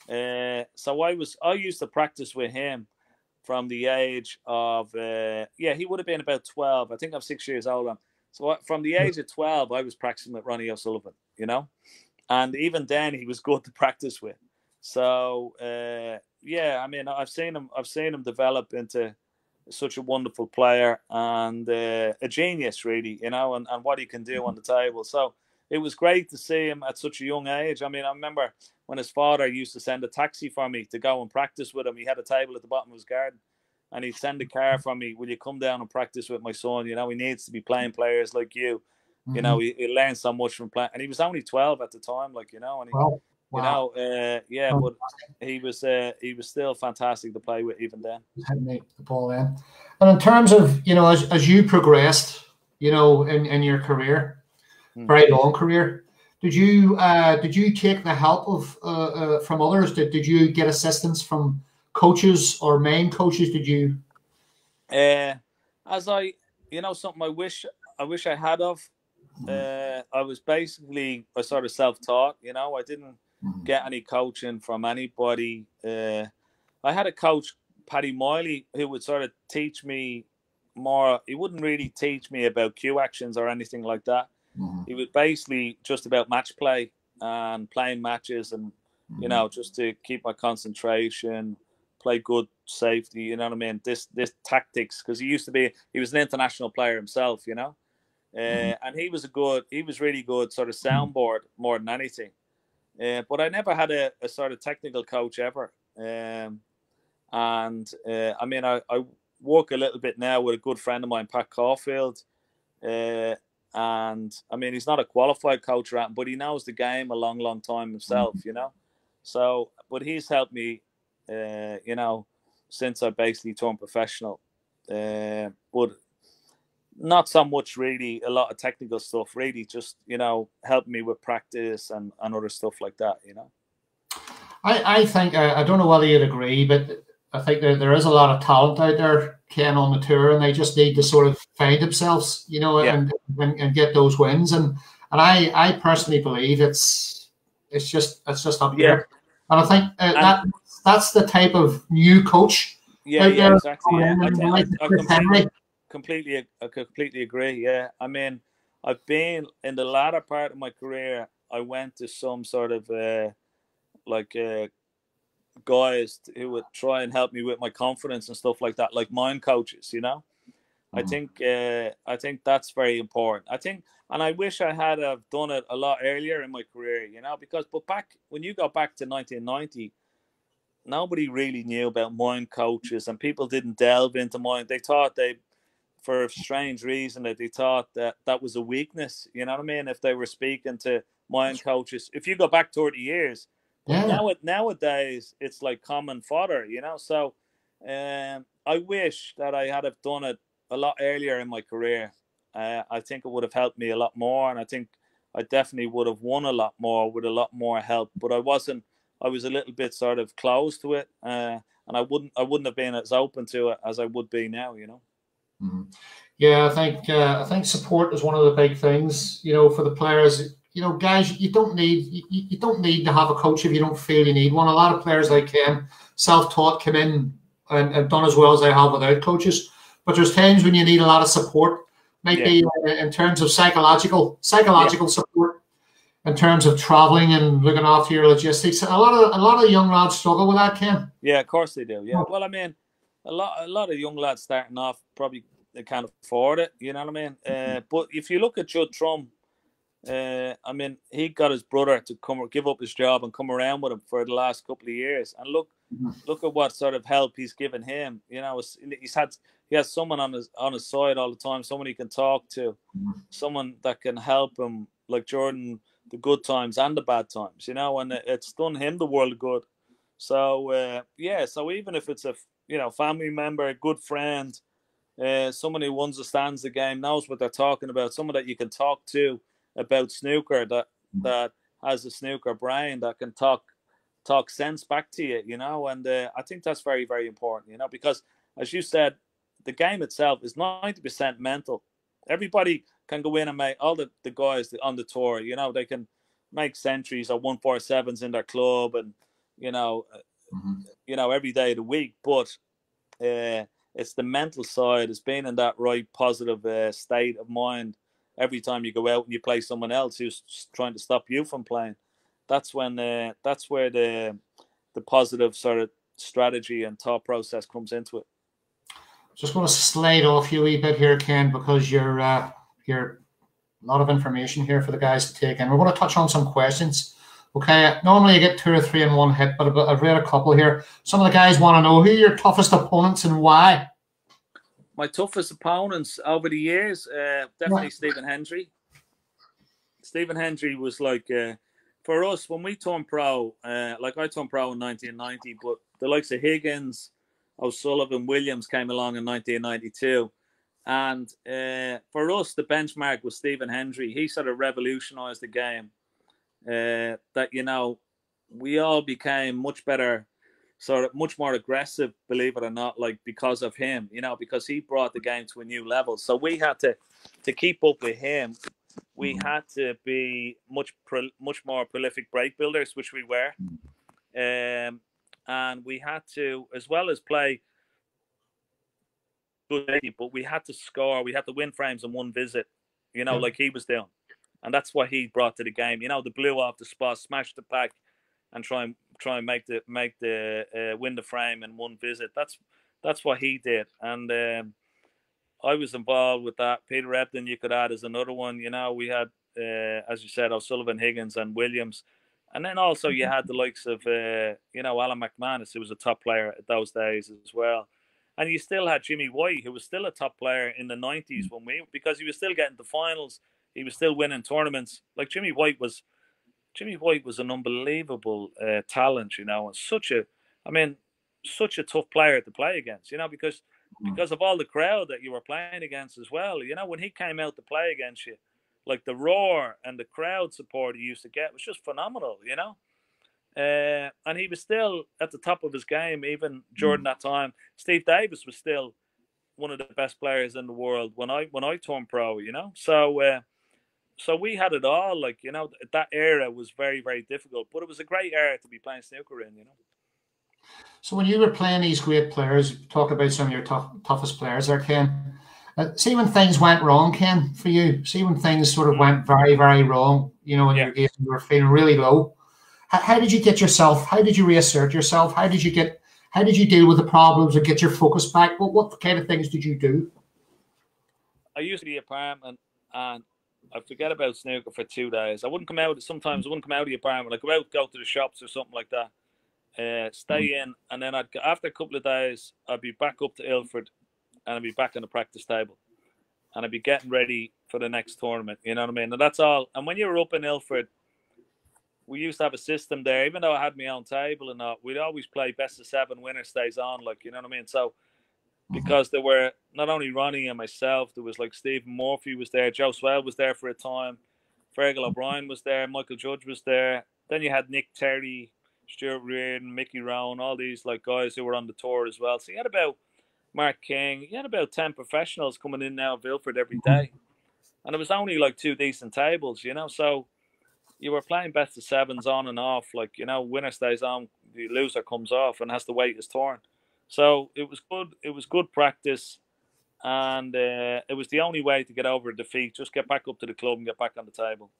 10. Uh, so I was, I used to practice with him from the age of uh, yeah, he would have been about twelve. I think I'm six years older. So from the age of twelve, I was practicing with Ronnie O'Sullivan, you know, and even then he was good to practice with. So uh, yeah, I mean, I've seen him. I've seen him develop into such a wonderful player and uh, a genius, really, you know, and, and what he can do on the table. So it was great to see him at such a young age. I mean, I remember when his father used to send a taxi for me to go and practice with him. He had a table at the bottom of his garden, and he'd send a car for me. Will you come down and practice with my son? You know, he needs to be playing players like you. Mm-hmm. You know, mm-hmm. he, he learned so much from playing, and he was only twelve at the time. Like you know, and he, wow. You know, uh, yeah, but he was uh, he was still fantastic to play with even then. The ball then, and in terms of you know, as as you progressed, you know, in in your career, mm-hmm. very long career did you uh, did you take the help of uh, uh, from others? Did did you get assistance from coaches or main coaches? Did you? Uh, as I, you know, something I wish I wish I had of. Uh, I was basically a sort of self taught. You know, I didn't mm-hmm. get any coaching from anybody. Uh, I had a coach, Paddy Miley, who would sort of teach me more. He wouldn't really teach me about cue actions or anything like that Mm-hmm. He was basically just about match play and playing matches and mm-hmm. you know just to keep my concentration, play good safety. You know what I mean? This this tactics because he used to be he was an international player himself. You know. Uh, mm-hmm. and he was a good, he was really good sort of soundboard more than anything. Uh, but I never had a, a, sort of technical coach ever. Um, and uh, I mean, I, I, work a little bit now with a good friend of mine, Pat Caulfield. Uh, and I mean, he's not a qualified coach? But he knows the game a long, long time himself, mm-hmm. you know. So, but he's helped me, uh, you know, since I basically turned professional. Uh, but not so much really a lot of technical stuff, really just, you know, helping me with practice and, and other stuff like that, you know. I, I think, uh, I don't know whether you'd agree, but I think there, there is a lot of talent out there, Ken, on the tour, and they just need to sort of find themselves, you know, yeah. and, and, and get those wins. And and I I personally believe it's it's just it's just up yeah. here. And I think uh, and, that that's the type of new coach. Yeah, yeah, exactly. Yeah. I, I, I, completely, I completely agree. Yeah, I mean, I've been in the latter part of my career. I went to some sort of uh, like uh, guys who would try and help me with my confidence and stuff like that, like mind coaches, you know. Mm. I think uh, I think that's very important. I think, and I wish I had have done it a lot earlier in my career, you know, because but back when you go back to 1990, nobody really knew about mind coaches, and people didn't delve into mind. They thought they, for a strange reason, that they thought that that was a weakness. You know what I mean? If they were speaking to mind coaches, if you go back 30 years yeah. Now, nowadays, it's like common fodder, you know. So, um, I wish that I had have done it a lot earlier in my career. Uh, I think it would have helped me a lot more, and I think I definitely would have won a lot more with a lot more help. But I wasn't. I was a little bit sort of closed to it, uh, and I wouldn't. I wouldn't have been as open to it as I would be now. You know. Mm-hmm. Yeah, I think uh, I think support is one of the big things. You know, for the players. You know, guys, you don't need you, you don't need to have a coach if you don't feel you need one. A lot of players like him, self-taught, come in and, and done as well as they have without coaches. But there's times when you need a lot of support maybe yeah. in terms of psychological psychological yeah. support in terms of traveling and looking after your logistics. A lot of a lot of young lads struggle with that, Ken. Yeah, of course they do. Yeah. Well, I mean, a lot a lot of young lads starting off probably they can't afford it. You know what I mean? Uh, but if you look at Judd Trump, uh, I mean, he got his brother to come give up his job and come around with him for the last couple of years. And look, mm-hmm. look at what sort of help he's given him. You know, he's had he has someone on his on his side all the time, someone he can talk to, mm-hmm. someone that can help him, like Jordan, the good times and the bad times, you know, and it's done him the world good. So uh, yeah, so even if it's a you know family member, a good friend, uh, someone who understands the game, knows what they're talking about, someone that you can talk to about snooker that mm-hmm. that has a snooker brain that can talk talk sense back to you, you know, and uh, I think that's very very important, you know, because as you said, the game itself is 90% mental. Everybody can go in and make all the, the guys on the tour, you know, they can make centuries or 147s in their club and, you know, uh, mm-hmm. you know, every day of the week. But uh, it's the mental side, it's being in that right positive uh, state of mind every time you go out and you play someone else who's trying to stop you from playing. That's when uh, that's where the the positive sort of strategy and thought process comes into it. Just going to slide off you a wee bit here, Ken, because you're uh, you're a lot of information here for the guys to take and We're going to touch on some questions. Okay, normally I get two or three in one hit, but I've read a couple here. Some of the guys want to know who your toughest opponents and why. My toughest opponents over the years, uh, definitely Stephen Hendry. Stephen Hendry was like uh, for us when we turned pro. Uh, like I turned pro in 1990, but the likes of Higgins, O'Sullivan Williams came along in 1992. And uh, for us, the benchmark was Stephen Hendry. He sort of revolutionized the game. Uh, that, you know, we all became much better, sort of much more aggressive, believe it or not, like because of him, you know, because he brought the game to a new level. So we had to, to keep up with him, we mm-hmm. had to be much, pro- much more prolific break builders, which we were. Um, and we had to, as well as play good, but we had to score. We had to win frames in one visit, you know, like he was doing, and that's what he brought to the game. You know, the blue off the spot, smash the pack, and try and try and make the make the uh, win the frame in one visit. That's that's what he did, and um, I was involved with that. Peter Ebdon, you could add as another one. You know, we had, uh, as you said, O'Sullivan, Higgins, and Williams. And then also you had the likes of uh, you know Alan McManus, who was a top player at those days as well. And you still had Jimmy White, who was still a top player in the nineties when we because he was still getting the finals, he was still winning tournaments. Like Jimmy White was Jimmy White was an unbelievable uh, talent, you know, and such a I mean, such a tough player to play against, you know, because mm. because of all the crowd that you were playing against as well. You know, when he came out to play against you, like the roar and the crowd support he used to get was just phenomenal, you know. Uh, and he was still at the top of his game even during mm. that time. Steve Davis was still one of the best players in the world when I when I turned pro, you know. So uh, so we had it all. Like you know, that era was very very difficult, but it was a great era to be playing snooker in, you know. So when you were playing these great players, talk about some of your tough, toughest players there, Ken. Uh, see when things went wrong, Ken, for you. See when things sort of went very, very wrong. You know, when yeah. you were feeling really low. How, how, did you get yourself? How did you reassert yourself? How did you get? How did you deal with the problems or get your focus back? What what kind of things did you do? I used to be a apartment and I forget about snooker for two days. I wouldn't come out. Sometimes I wouldn't come out of the apartment. I'd go out, go to the shops or something like that. Uh, stay mm. in, and then I'd after a couple of days, I'd be back up to Ilford and I'd be back on the practice table and I'd be getting ready for the next tournament. You know what I mean? And that's all. And when you were up in Ilford, we used to have a system there. Even though I had my own table and that, we'd always play best of seven. Winner stays on. Like you know what I mean? So mm-hmm. because there were not only Ronnie and myself, there was like Stephen Murphy was there, Joe Swail was there for a time, Fergal O'Brien was there, Michael Judge was there. Then you had Nick Terry, Stuart Reardon, Mickey Rowan, all these like guys who were on the tour as well. So you had about Mark King, you had about ten professionals coming in now at Vilford every day, and it was only like two decent tables, you know. So you were playing best of sevens on and off, like you know, winner stays on, the loser comes off and has to wait his turn. So it was good. It was good practice, and uh, it was the only way to get over a defeat. Just get back up to the club and get back on the table.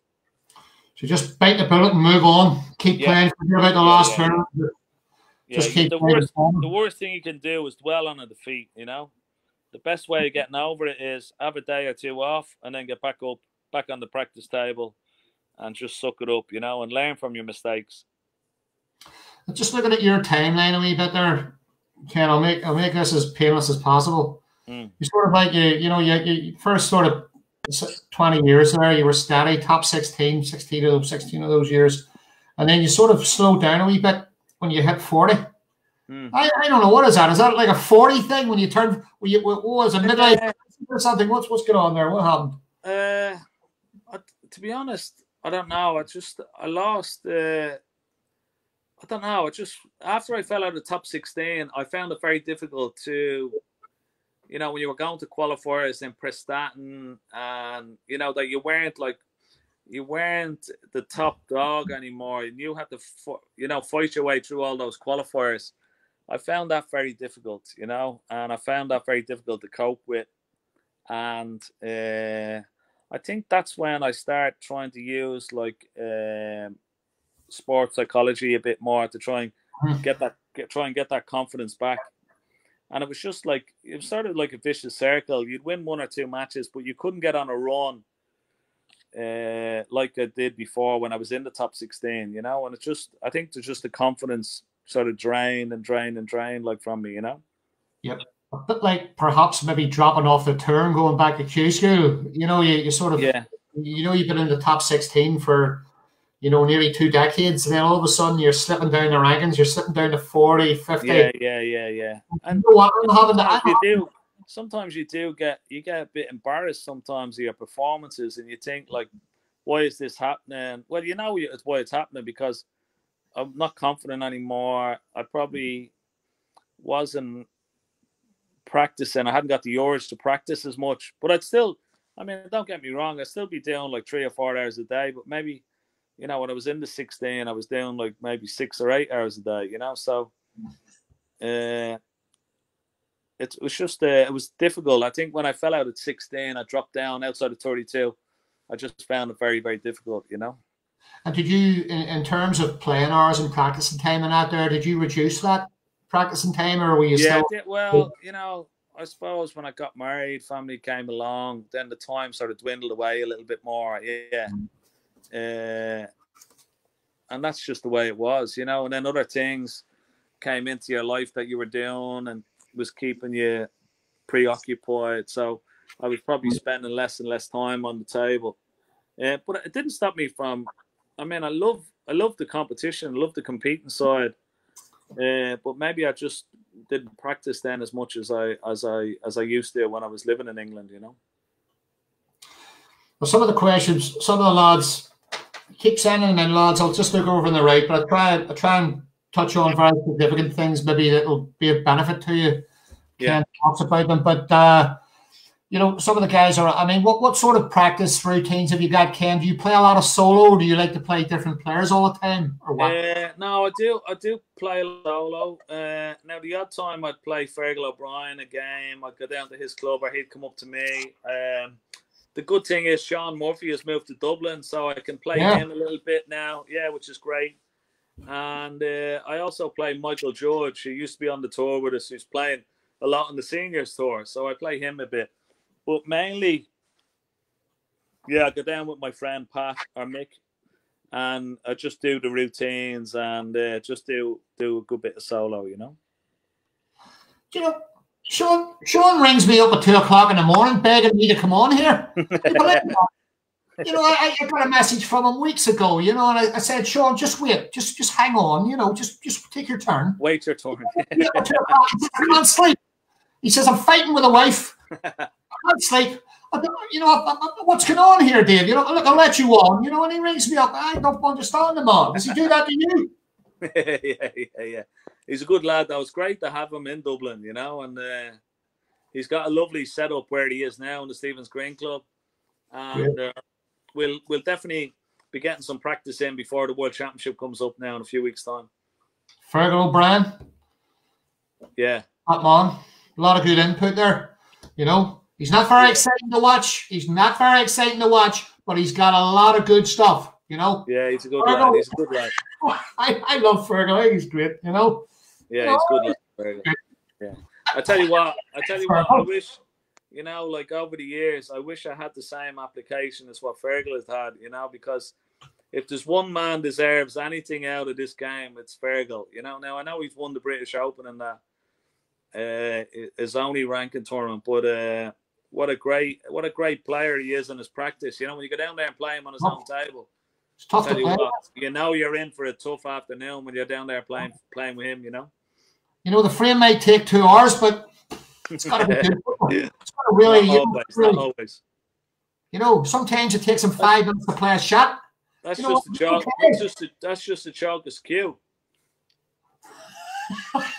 So just bite the bullet and move on. Keep yeah. playing. Forget about the last yeah. turn. Just keep the worst. The worst thing you can do is dwell on a defeat. You know, the best way of getting over it is have a day or two off and then get back up, back on the practice table, and just suck it up. You know, and learn from your mistakes. Just looking at your timeline a wee bit there, Ken. I'll make I'll make this as painless as possible. Mm. You sort of like you, you know, you, you first sort of 20 years there, you were steady, top 16, 16 of those, 16 of those years. And then you sort of slowed down a wee bit when you hit 40. Hmm. I, I don't know, what is that? Is that like a 40 thing when you turn, when you, what was a midlife uh, or something? What's, what's going on there? What happened? Uh, to be honest, I don't know. I just, I lost, uh, I don't know. I just, after I fell out of the top 16, I found it very difficult to you know, when you were going to qualifiers in Prestatyn and, you know, that you weren't like, you weren't the top dog anymore and you had to, you know, fight your way through all those qualifiers. I found that very difficult, you know, and I found that very difficult to cope with. And uh, I think that's when I start trying to use like um, sports psychology a bit more to try and hmm. get that, get, try and get that confidence back and it was just like it started like a vicious circle. You'd win one or two matches, but you couldn't get on a run uh, like I did before when I was in the top sixteen. You know, and it's just I think there's just the confidence sort of drained and drained and drained like from me. You know. Yep. A bit like perhaps maybe dropping off the turn, going back to Q school. You know, you, you sort of yeah. You know, you've been in the top sixteen for you know, nearly two decades, and then all of a sudden you're slipping down the rankings, you're slipping down to 40, 50. Yeah, yeah, yeah, yeah. And you know what, sometimes you do sometimes you do get you get a bit embarrassed sometimes of your performances and you think like why is this happening? Well, you know it's why it's happening because I'm not confident anymore. I probably wasn't practicing. I hadn't got the urge to practice as much, but I'd still. I mean, don't get me wrong. I'd still be doing like three or four hours a day, but maybe you know, when I was in the 16, I was doing like maybe six or eight hours a day, you know. So uh, it was just, uh, it was difficult. I think when I fell out at 16, I dropped down outside of 32. I just found it very, very difficult, you know. And did you, in, in terms of playing hours and practicing time and that there, did you reduce that practicing time or were you yeah, still? Did, well, you know, I suppose when I got married, family came along, then the time sort of dwindled away a little bit more. Yeah. Uh, and that's just the way it was, you know. And then other things came into your life that you were doing and was keeping you preoccupied. So I was probably spending less and less time on the table. Uh, but it didn't stop me from. I mean, I love I love the competition, love the competing side. Uh, but maybe I just didn't practice then as much as I as I as I used to when I was living in England. You know. Well, some of the questions, some of the lads keep sending them in, lads. I'll just look over on the right, but I try I try and touch on very significant things, maybe that will be of benefit to you. Yeah. Talks about them, but uh, you know, some of the guys are. I mean, what what sort of practice routines have you got, Ken? Do you play a lot of solo? Or do you like to play different players all the time, or what? Uh, no, I do. I do play solo. Uh, now, the odd time I'd play Fergal O'Brien a game. I'd go down to his club, or he'd come up to me. Um, the good thing is Sean Murphy has moved to Dublin, so I can play yeah. him a little bit now. Yeah, which is great. And uh, I also play Michael Judge, who used to be on the tour with us, who's playing a lot on the seniors tour. So I play him a bit, but mainly, yeah, I go down with my friend Pat or Mick, and I just do the routines and uh, just do do a good bit of solo, you know. you know Sean, Sean rings me up at two o'clock in the morning, begging me to come on here. you know, I, I, got a message from him weeks ago. You know, and I, I, said, Sean, just wait, just just hang on. You know, just just take your turn. Wait your turn. I can't sleep. He says, I'm fighting with a wife. I can't sleep. you know, what's going on here, Dave? You know, look, I'll let you on. You know, and he rings me up. I don't understand him all. Does he do that to you? yeah, yeah, yeah. He's a good lad. That was great to have him in Dublin, you know, and uh, he's got a lovely setup where he is now in the Stephen's Green Club, and uh, we'll we'll definitely be getting some practice in before the World Championship comes up now in a few weeks' time. Fergal O'Brien. Yeah. That man. A lot of good input there. You know, he's not very exciting to watch. He's not very exciting to watch, but he's got a lot of good stuff. You know. Yeah, he's a good Fergal. lad. He's a good lad. I, I love Fergal. He's great. You know. Yeah, he's good. Lad, Fergal. Yeah. I tell you what. I tell you what. I wish. You know, like over the years, I wish I had the same application as what Fergal has had. You know, because if there's one man deserves anything out of this game, it's Fergal. You know, now I know he's won the British Open and that uh, his only ranking tournament, but uh, what a great what a great player he is in his practice. You know, when you go down there and play him on his own table, it's tough to you, play. What, you know you're in for a tough afternoon when you're down there playing playing with him. You know. You know the frame may take two hours, but it's got to be good. It's got to really, not always, really, not always. You know, sometimes it takes him five minutes to play a shot. That's You just know, a joke. okay. That's just a, that's just a Chalkers cue.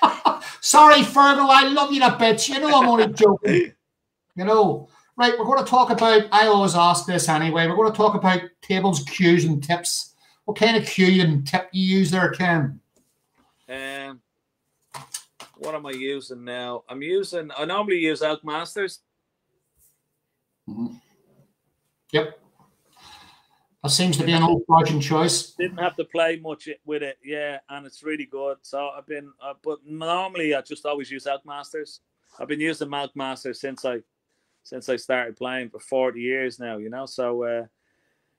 Sorry, Fergal, I love you to bits. You know I'm only joking. You know, right? We're going to talk about. I always ask this anyway. We're going to talk about tables, cues, and tips. What kind of cue and tip you use there, Ken? Um, what am I using now? I'm using. I normally use Elk Masters. Yep. That seems to be an old fashioned choice. Didn't have to play much with it, yeah, and it's really good. So I've been, uh, but normally I just always use Elk Masters. I've been using Elk Masters since I since I started playing for 40 years now, you know. So uh,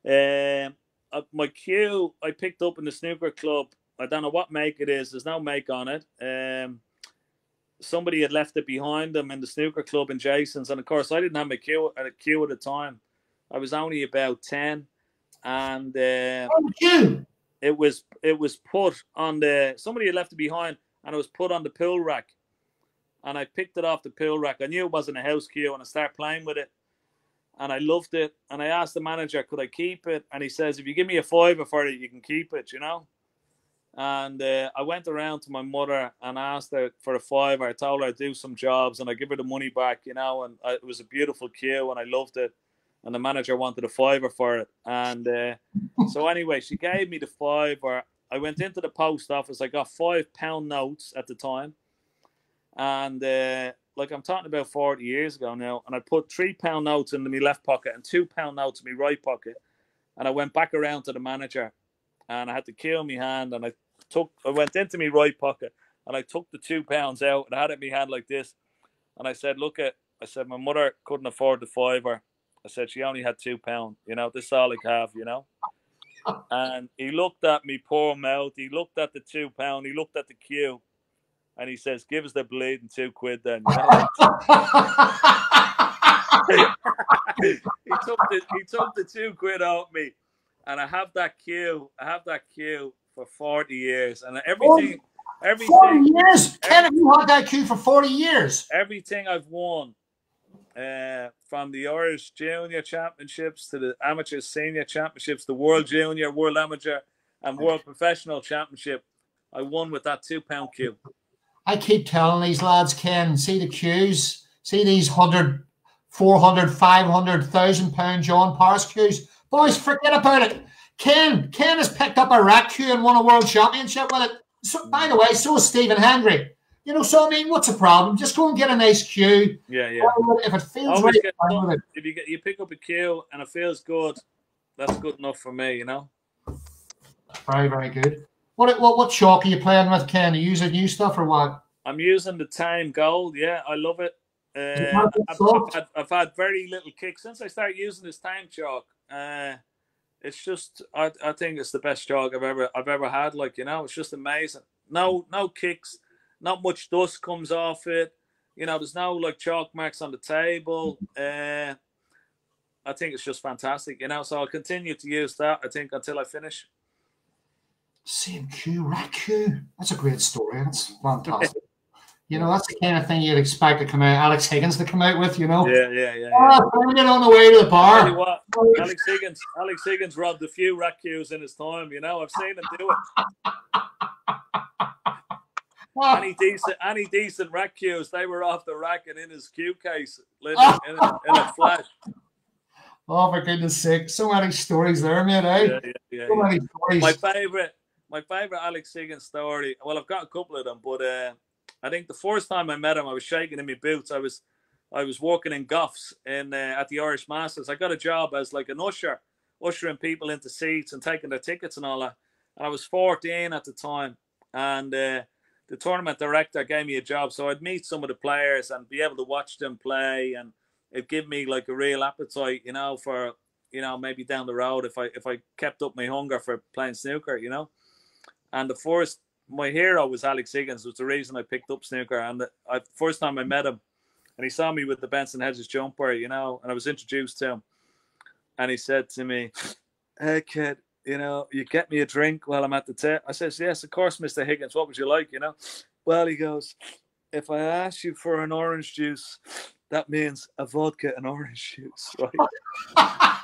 um, uh, my cue I picked up in the snooker club. I don't know what make it is. There's no make on it. Um, somebody had left it behind them in the snooker club in Jason's, and of course I didn't have my cue at a cue at the time. I was only about 10, and uh, Oh, it was it was put on the somebody had left it behind, and it was put on the pool rack. And I picked it off the pool rack. I knew it wasn't a house cue, and I started playing with it. And I loved it. And I asked the manager, could I keep it? And he says, if you give me a fiver for it, you can keep it, you know? And uh, I went around to my mother and asked her for a fiver. I told her I'd do some jobs and I give her the money back, you know. And I, it was a beautiful cue and I loved it. And the manager wanted a fiver for it. And uh, so, anyway, she gave me the fiver. I went into the post office. I got five pound notes at the time. And uh, like I'm talking about 40 years ago now, and I put three pound notes into my left pocket and two pound notes in my right pocket. And I went back around to the manager and I had to kill my hand and I took I went into my right pocket and I took the two pounds out and I had it in my hand like this. And I said, Look at I said my mother couldn't afford the fiver. I said she only had two pound, you know, this is all I have, you know. And he looked at me poor mouth, he looked at the two pound, he looked at the cue, and he says, Give us the bleeding two quid then. You know? he took the he took the two quid out of me, and I have that cue. I have that cue for forty years, and everything, 40 everything, years? Ken, have you had that cue for 40 years? everything I've won, uh, from the Irish Junior Championships to the Amateur Senior Championships, the World Junior, World Amateur, and World Professional Championship, I won with that two pound cue. I keep telling these lads, Ken, see the cues, see these 100, 400, 500, 1,000 pound John Parris cues. Boys, forget about it. Ken, Ken has picked up a cue and won a world championship with it. So, by the way, so is Stephen Hendry. You know, so I mean, what's the problem? Just go and get a nice cue. Yeah, yeah. If it feels right, get fine some- with it. if you get you pick up a cue and it feels good, that's good enough for me, you know. Very, very good. What, what, what chalk are you playing with, Ken? Are you using new stuff or what? I'm using the Taom gold. Yeah, I love it. Uh, have I've, I've, had, I've had very little kick since I started using this Taom chalk. Uh, it's just I, I think it's the best chalk I've ever I've ever had. Like you know, it's just amazing. No no kicks, not much dust comes off it. You know, there's no like chalk marks on the table. Uh, I think it's just fantastic. You know, so I'll continue to use that. I think until I finish. Rack cue. That's a great story. That's fantastic. You know, that's the kind of thing you'd expect to come out, Alex Higgins to come out with, you know. Yeah, yeah, yeah. Oh, find it on the way to the bar. What, Alex Higgins, Alex Higgins robbed a few rack cues in his time, you know. I've seen him do it. any decent, any decent rack cues, they were off the rack and in his cue case, in, in, a, in a flash. Oh, for goodness sake! So many stories there, mate. Eh? Yeah, yeah, yeah, so many stories. My favorite, my favorite Alex Higgins story. Well, I've got a couple of them, but uh, I think the first time I met him, I was shaking in my boots. I was I was working in Goffs in uh, at the Irish Masters. I got a job as like an usher, ushering people into seats and taking their tickets and all that. And I was 14 at the time, and uh, the tournament director gave me a job, so I'd meet some of the players and be able to watch them play, and it give me like a real appetite, you know, for you know maybe down the road if I if I kept up my hunger for playing snooker, you know. And the first my hero was Alex Higgins. Was the reason I picked up snooker. And the I, first time I met him, and he saw me with the Benson Hedges jumper, you know, and I was introduced to him, and he said to me, "Hey kid, you know, you get me a drink while I'm at the table." I says, "Yes, of course, Mister Higgins. What would you like?" You know, well, he goes, "If I ask you for an orange juice, that means a vodka and orange juice, right?"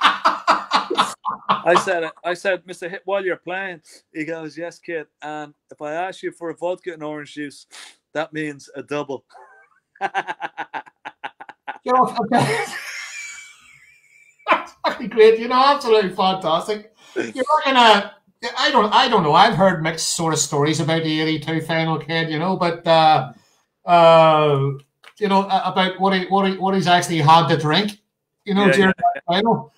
I said, I said, Mr. Hit, while you're playing, he goes, yes, kid. And if I ask you for a vodka and orange juice, that means a double. you know, okay. That's fucking great. You know, absolutely fantastic. You're looking at. I don't. I don't know. I've heard mixed sort of stories about the '82 final, kid. You know, but uh, uh, you know about what he what he what he's actually had to drink. You know, yeah, during yeah. the final.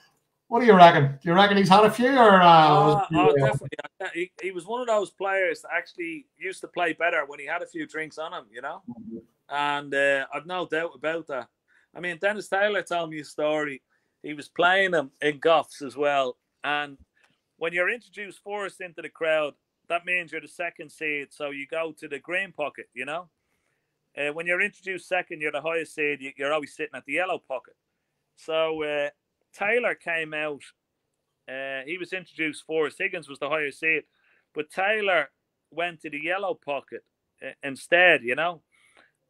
What do you reckon? Do you reckon he's had a few, or uh, uh, oh, definitely? He, he was one of those players that actually used to play better when he had a few drinks on him, you know. Mm-hmm. And uh, I've no doubt about that. I mean, Dennis Taylor told me a story. He was playing him in Goffs as well, and when you're introduced first into the crowd, that means you're the second seed, so you go to the green pocket, you know. Uh, when you're introduced second, you're the highest seed. You're always sitting at the yellow pocket. So uh, Taylor came out. Uh, he was introduced first. Higgins was the higher seed, but Taylor went to the yellow pocket uh, instead. You know,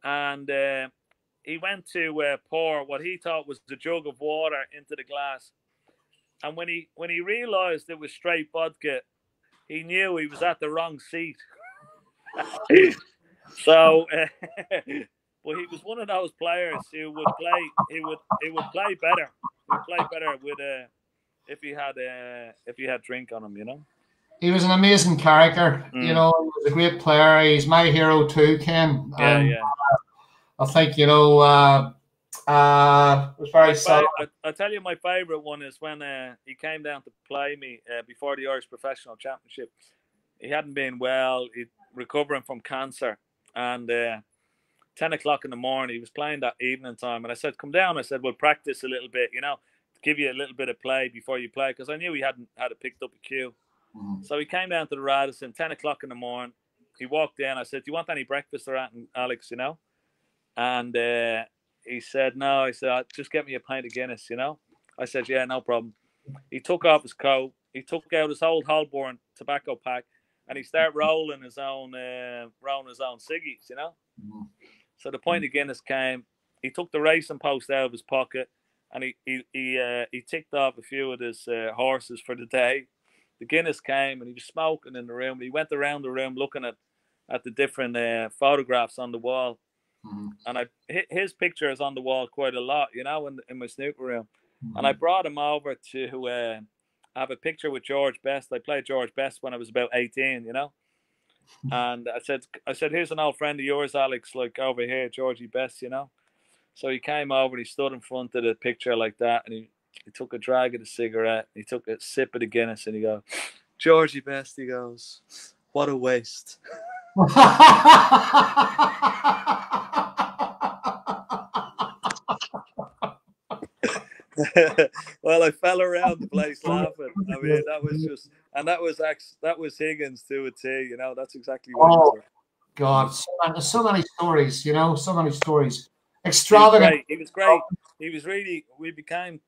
and uh, he went to uh, pour what he thought was the jug of water into the glass. And when he when he realised it was straight vodka, he knew he was at the wrong seat. so, uh, but he was one of those players who would play. He would he would play better he play better with uh, if he had uh, if he had drink on him, you know. He was an amazing character. Mm. You know, he was a great player. He's my hero too, Ken. Yeah, yeah. Uh, I think you know. Uh, uh, it was very sad. I, I tell you, my favorite one is when uh, he came down to play me uh, before the Irish Professional Championship. He hadn't been well. He recovering from cancer, and uh, 10 o'clock in the morning. He was playing that evening time. And I said, come down. I said, we'll practice a little bit, you know, give you a little bit of play before you play. Because I knew he hadn't had it picked up a cue. Mm-hmm. So he came down to the Radisson, 10 o'clock in the morning. He walked in. I said, do you want any breakfast or anything, Alex, you know? And uh, he said, no. I said, just get me a pint of Guinness, you know? I said, yeah, no problem. He took off his coat. He took out his old Holborn tobacco pack and he started rolling his own, uh, rolling his own ciggies, you know? Mm-hmm. So the point of Guinness came. He took the racing post out of his pocket, and he he he, uh, he ticked off a few of his uh, horses for the day. The Guinness came, and he was smoking in the room. He went around the room looking at at the different uh, photographs on the wall, mm-hmm. and I his picture is on the wall quite a lot, you know, in in my snooker room. Mm-hmm. And I mm-hmm. brought him over to uh, have a picture with George Best. I played George Best when I was about eighteen, you know and I said, I said, here's an old friend of yours, Alex, like over here, Georgie Best, you know. So he came over and he stood in front of the picture like that, and he, he took a drag of the cigarette, he took a sip of the Guinness, and he goes, Georgie Best, he goes, what a waste. well, I fell around the place laughing. I mean, that was just, and that was actually that was Higgins to a T. You know, that's exactly what. Oh God, so, there's so many stories. You know, so many stories. Extravagant. He was, great. He was great. He was really. We became,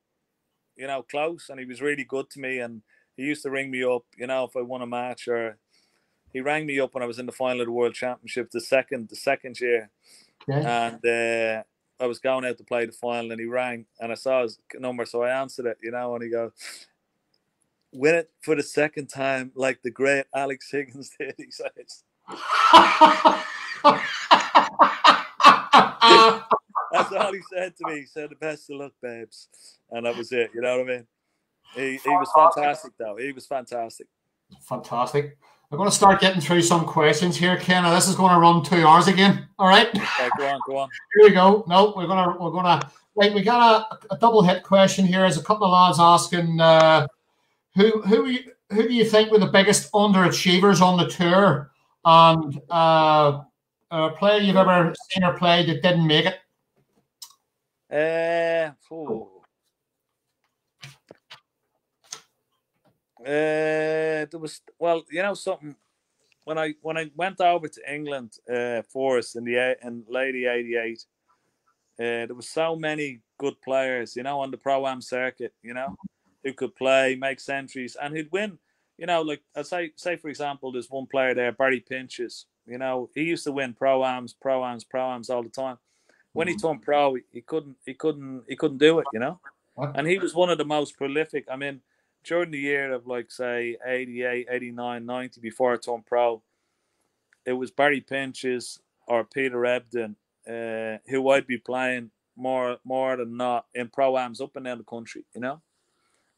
you know, close, and he was really good to me. And he used to ring me up, you know, if I won a match or he rang me up when I was in the final of the World Championship, the second the second year, Okay. and uh, I was going out to play the final, and he rang, and I saw his number, so I answered it, you know, and he goes, "Win it for the second time, like the great Alex Higgins did." He says. That's all he said to me. He said, "The best of luck, babes," and that was it. You know what I mean? He he was fantastic, though. He was fantastic. Fantastic. I'm going to start getting through some questions here, Ken. Now, this is going to run two hours again. All right. Okay, go on, go on. Here we go. No, we're gonna we're gonna wait. We got a, a double hit question here. There's a couple of lads asking uh, who who who do you think were the biggest underachievers on the tour, and uh, a player you've ever seen or played that didn't make it. Uh, phew. Uh, there was well, you know something. When I when I went over to England uh, for us in the in late '88, uh, there was so many good players, you know, on the pro am circuit, you know, who could play, make centuries, and who'd win. You know, like I say, say for example, there's one player there, Barry Pinches. You know, he used to win pro ams, pro ams, pro ams all the time. When he turned pro, he, couldn't, he couldn't, he couldn't do it. You know, What? and he was one of the most prolific. I mean, during the year of like say 88, 89, 90 before I turned pro, it was Barry Pinches or Peter Ebdon uh, who I'd be playing more more than not in pro ams up and down the country, you know.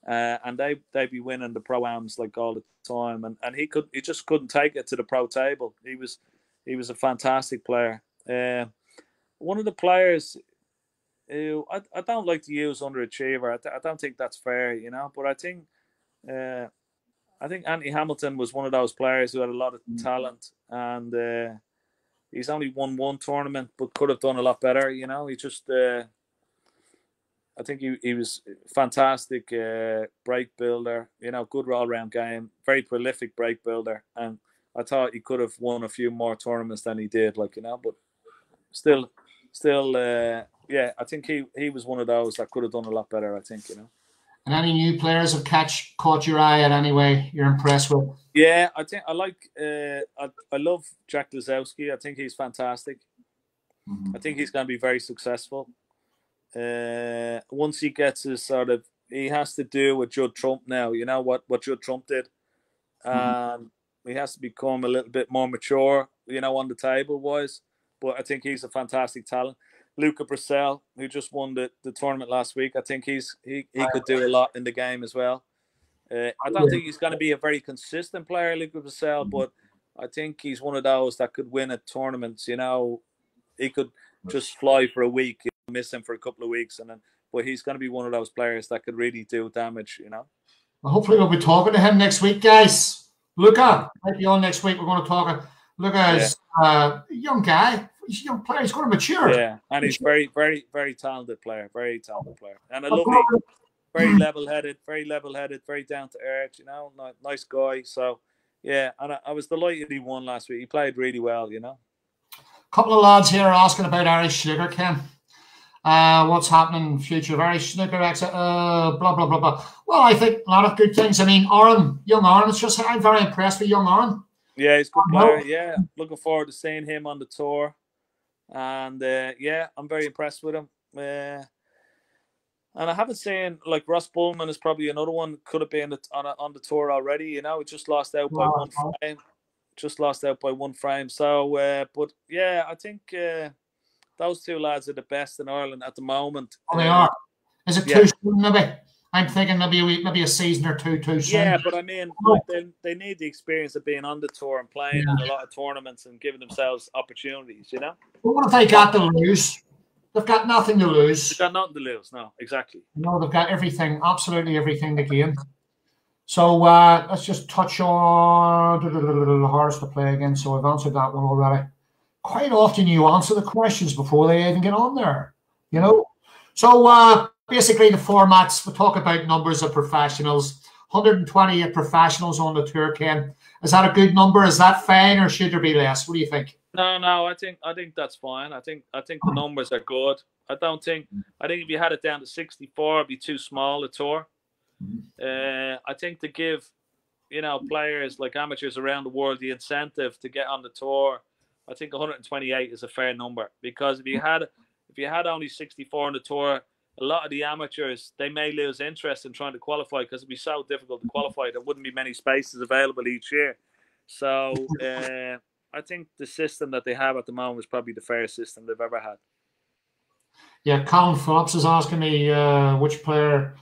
Uh, and they they'd be winning the pro ams like all the time, and, and he could he just couldn't take it to the pro table. He was he was a fantastic player. Uh, one of the players who I, I don't like to use underachiever. I, th- I don't think that's fair, you know. But I think uh, I think Anthony Hamilton was one of those players who had a lot of talent, and uh, he's only won one tournament, but could have done a lot better. You know, he just uh, I think he, he was fantastic uh, break builder. You know, good all round game, very prolific break builder, and I thought he could have won a few more tournaments than he did. Like you know, but still, still, uh, yeah, I think he he was one of those that could have done a lot better. I think you know. And any new players have catch caught your eye in any way you're impressed with? Yeah, I think I like. Uh, I I love Jack Lisowski. I think he's fantastic. I think he's going to be very successful. Uh, once he gets his sort of, he has to do what Judd Trump now. You know what what Judd Trump did. Um, he has to become a little bit more mature. You know, on the table wise. But I think he's a fantastic talent. Luca Brecel, who just won the, the tournament last week, I think he's he, he could do a lot in the game as well. Uh, I don't think he's going to be a very consistent player, Luca Brecel, but I think he's one of those that could win at tournaments. You know, he could just fly for a week, miss him for a couple of weeks, and then. But he's going to be one of those players that could really do damage. You know. Well, hopefully, we'll be talking to him next week, guys. Luca might be on next week. We're going to talk. Luca is uh, a young guy. He's a young player. He's going to mature. Yeah, and he's very, very, very talented player. Very talented player, and a lovely, very level-headed, very level-headed, very down to earth. You know, nice guy. So, yeah, and I, I was delighted he won last week. He played really well. You know. couple of lads here are asking about Irish sugar, Ken. Uh, what's happening in the future of Irish snooker? ex- Uh, blah, blah, blah, blah. Well, I think a lot of good things. I mean, Aaron, young Aaron, it's just, I'm very impressed with young Aaron. Yeah, he's a good player. Yeah, looking forward to seeing him on the tour, and uh, yeah, I'm very impressed with him. Uh, and I haven't seen like Ross Bulman is probably another one could have been on a, on the tour already. You know, he just lost out by Wow. one frame. Just lost out by one frame. So, uh, but yeah, I think uh, those two lads are the best in Ireland at the moment. Oh, they Uh, are. Is it yeah. too soon, maybe? I'm thinking maybe a week, maybe a season or two too soon. Yeah, but I mean, like, they, they need the experience of being on the tour and playing in a lot of tournaments and giving themselves opportunities. You know, But what have they got to lose? They've got nothing to lose. they've got nothing to lose. No, exactly. You know, they've got everything, absolutely everything to gain. So uh, let's just touch on the hardest to play again. So I've answered that one already. Quite often you answer the questions before they even get on there, you know. So uh, basically, the formats we talk about numbers of professionals. 128 professionals on the tour. Ken, is that a good number? Is that fine, or should there be less? What do you think? No, no, I think I think that's fine. I think I think the numbers are good. I don't think I think if you had it down to sixty four, it'd be too small a tour. Uh, I think to give you know, players like amateurs around the world the incentive to get on the tour. I think 128 is a fair number because if you had if you had only 64 on the tour, a lot of the amateurs they may lose interest in trying to qualify because it'd be so difficult to qualify. There wouldn't be many spaces available each year. So uh, I think the system that they have at the moment is probably the fairest system they've ever had. Yeah, Colin Phillips is asking me uh, which player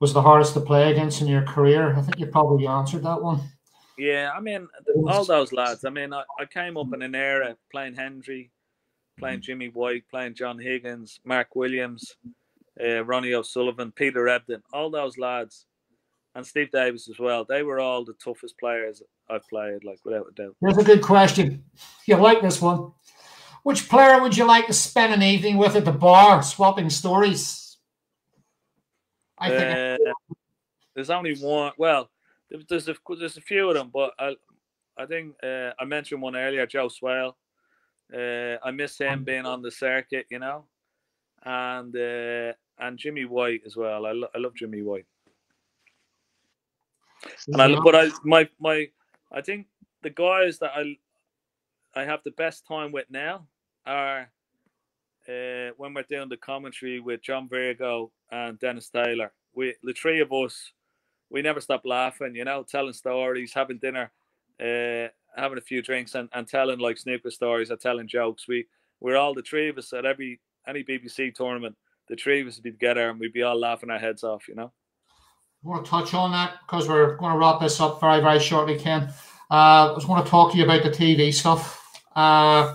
was the hardest to play against in your career. I think you probably answered that one. Yeah, I mean, all those lads. I mean, I, I came up in an era playing Hendry, playing Jimmy White, playing John Higgins, Mark Williams, uh, Ronnie O'Sullivan, Peter Ebdon, all those lads, and Steve Davis as well. They were all the toughest players I've played, like without a doubt. That's a good question. You like this one? Which player would you like to spend an evening with at the bar, swapping stories? I think uh, there's only one. Well, there's a there's a few of them, but I I think uh, I mentioned one earlier, Joe Swail. Uh, I miss him being on the circuit, you know, and uh, and Jimmy White as well. I, lo- I love Jimmy White. And I, but I my my I think the guys that I I have the best time with now are uh, when we're doing the commentary with John Virgo and Dennis Taylor. We the three of us, we never stop laughing. You know, telling stories, having dinner, uh, having a few drinks, and, and telling like snooker stories or telling jokes. We we're all the three of us at every any BBC tournament. The three of us would be together and we'd be all laughing our heads off. You know. Want to touch on that because we're going to wrap this up very, very shortly, Ken. Uh, I was going to talk to you about the TV stuff. Uh,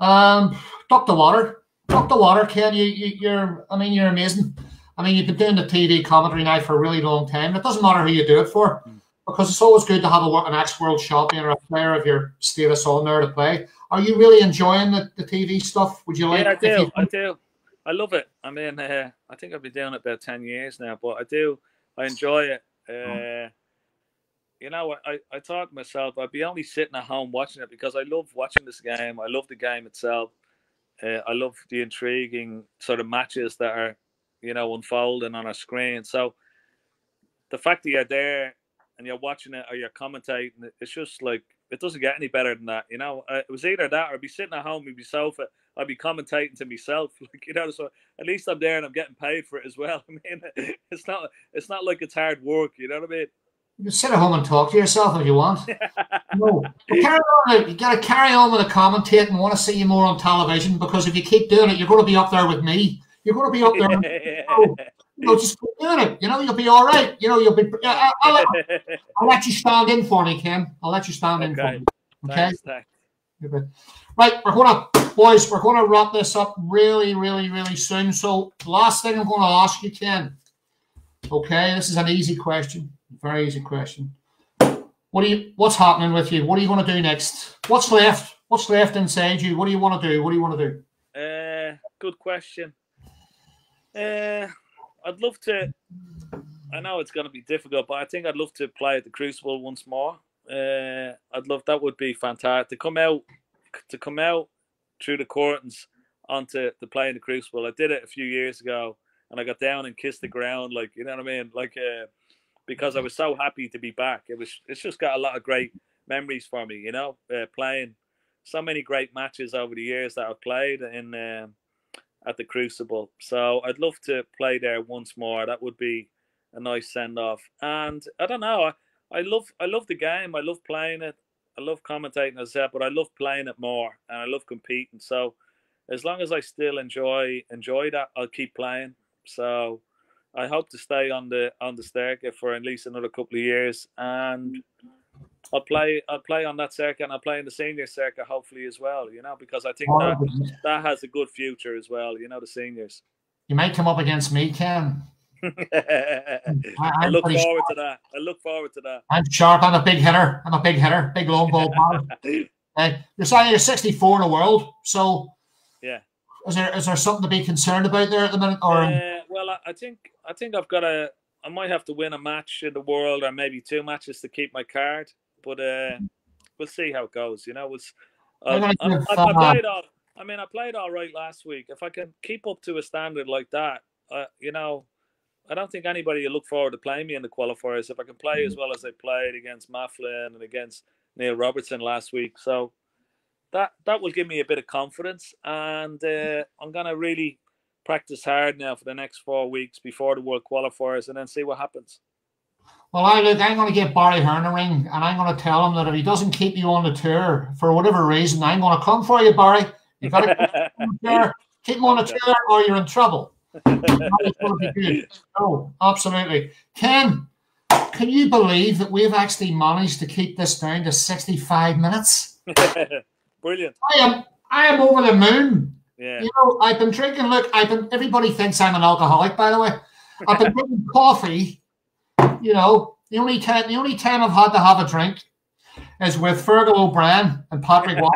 um, Dr. Water, Dr. Water, Ken, you, you, are I mean, you're amazing. I mean, you've been doing the TV commentary now for a really long time. It doesn't matter who you do it for because it's always good to have a, an ex world champion or a player of your status on there to play. Are you really enjoying the, the TV stuff? Would you like? Yeah, I do. I do. I love it. I mean, uh, I think I've been doing it about ten years now, but I do. I enjoy it. Uh, you know, I, I thought to myself, I'd be only sitting at home watching it because I love watching this game. I love the game itself. Uh, I love the intriguing sort of matches that are, you know, unfolding on a screen. So the fact that you're there and you're watching it or you're commentating, it's just like it doesn't get any better than that. You know, uh, it was either that or I'd be sitting at home, with sofa, I'd be commentating to myself, like you know. So at least I'm there and I'm getting paid for it as well. I mean, it's not it's not like it's hard work. You know what I mean? You can sit at home and talk to yourself if you want. no, carry on. You got to carry on with the commentating. and want to see you more on television because if you keep doing it, you're going to be up there with me. You're going to be up there. you know, just keep doing it. You know, you'll be all right. You know, you'll be. I'll, I'll, let, I'll let you stand in for me, Ken. I'll let you stand okay. in for me. Okay. Thanks, thanks. Right, we're going to boys, we're going to wrap this up really, really, really soon. So, last thing I'm going to ask you, Ken. Okay, this is an easy question, very easy question. What are you? What's happening with you? What are you going to do next? What's left? What's left inside you? What do you want to do? What do you want to do? Uh, good question. Uh, I'd love to. I know it's going to be difficult, but I think I'd love to play at the Crucible once more. Uh, I'd love that would be fantastic to come out to come out through the curtains onto the play in the Crucible. I did it a few years ago, and I got down and kissed the ground, like you know what I mean, like uh, because I was so happy to be back. It was it's just got a lot of great memories for me, you know, uh, playing so many great matches over the years that I've played in um, at the Crucible. So I'd love to play there once more. That would be a nice send off. And I don't know, I, I love I love the game. I love playing it. I love commentating as said, but I love playing it more and I love competing. So as long as I still enjoy enjoy that, I'll keep playing. So I hope to stay on the on the circuit for at least another couple of years, and I'll play I'll play on that circuit and I'll play in the senior circuit hopefully as well. You know, because I think that that has a good future as well. You know, the seniors. You might come up against me, Ken. I look forward to that. I look forward to that. I'm sharp. I'm a big hitter. I'm a big hitter. Big long ball uh, you're saying you're 64 in the world, so yeah. Is there is there something to be concerned about there at the minute? Or uh, well, I, I think I think I've got a. I might have to win a match in the world, or maybe two matches to keep my card. But uh, we'll see how it goes. You know, was uh, I, I, I, played all. I mean, I played all right last week. If I can keep up to a standard like that, uh, you know, I don't think anybody will look forward to playing me in the qualifiers if I can play as well as I played against Maflin and against Neil Robertson last week. So that that will give me a bit of confidence, and uh, I'm gonna really practice hard now for the next four weeks before the World Qualifiers, and then see what happens. Well, I look, I'm going to get Barry Hearn a ring, and I'm going to tell him that if he doesn't keep you on the tour for whatever reason, I'm going to come for you, Barry. You've got to keep, keep him on the tour, or you're in trouble. oh, absolutely. Ken, can you believe that we've actually managed to keep this down to 65 minutes? Brilliant. I am I am over the moon. Yeah. You know, I've been drinking, look, I've been everybody thinks I'm an alcoholic, by the way. I've been drinking coffee, you know. The only time the only time I've had to have a drink is with Fergal O'Brien and Patrick Waugh.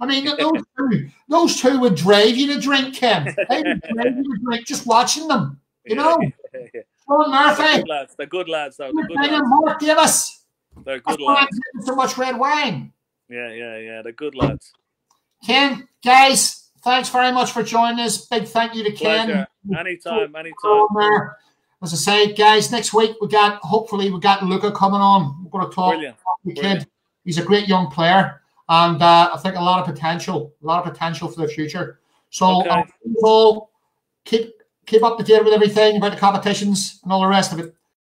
I mean, those two, those two would drive you to drink, Ken. They would drive you to drink just watching them. You know, yeah. Shaun Murphy, Good lads. They're good lads, though. They're good lads. Mark Davis. They're good lads. so much red wine. Yeah, yeah, yeah. They're good lads. Ken, guys, thanks very much for joining us. Big thank you to Ken. Pleasure. Anytime, anytime. As I say, guys, next week we got hopefully we got Luca coming on. We're going to talk Brilliant. to the kid. Brilliant. He's a great young player, and uh, I think a lot of potential, a lot of potential for the future. So, Okay. um, keep keep up to date with everything about the competitions and all the rest of it.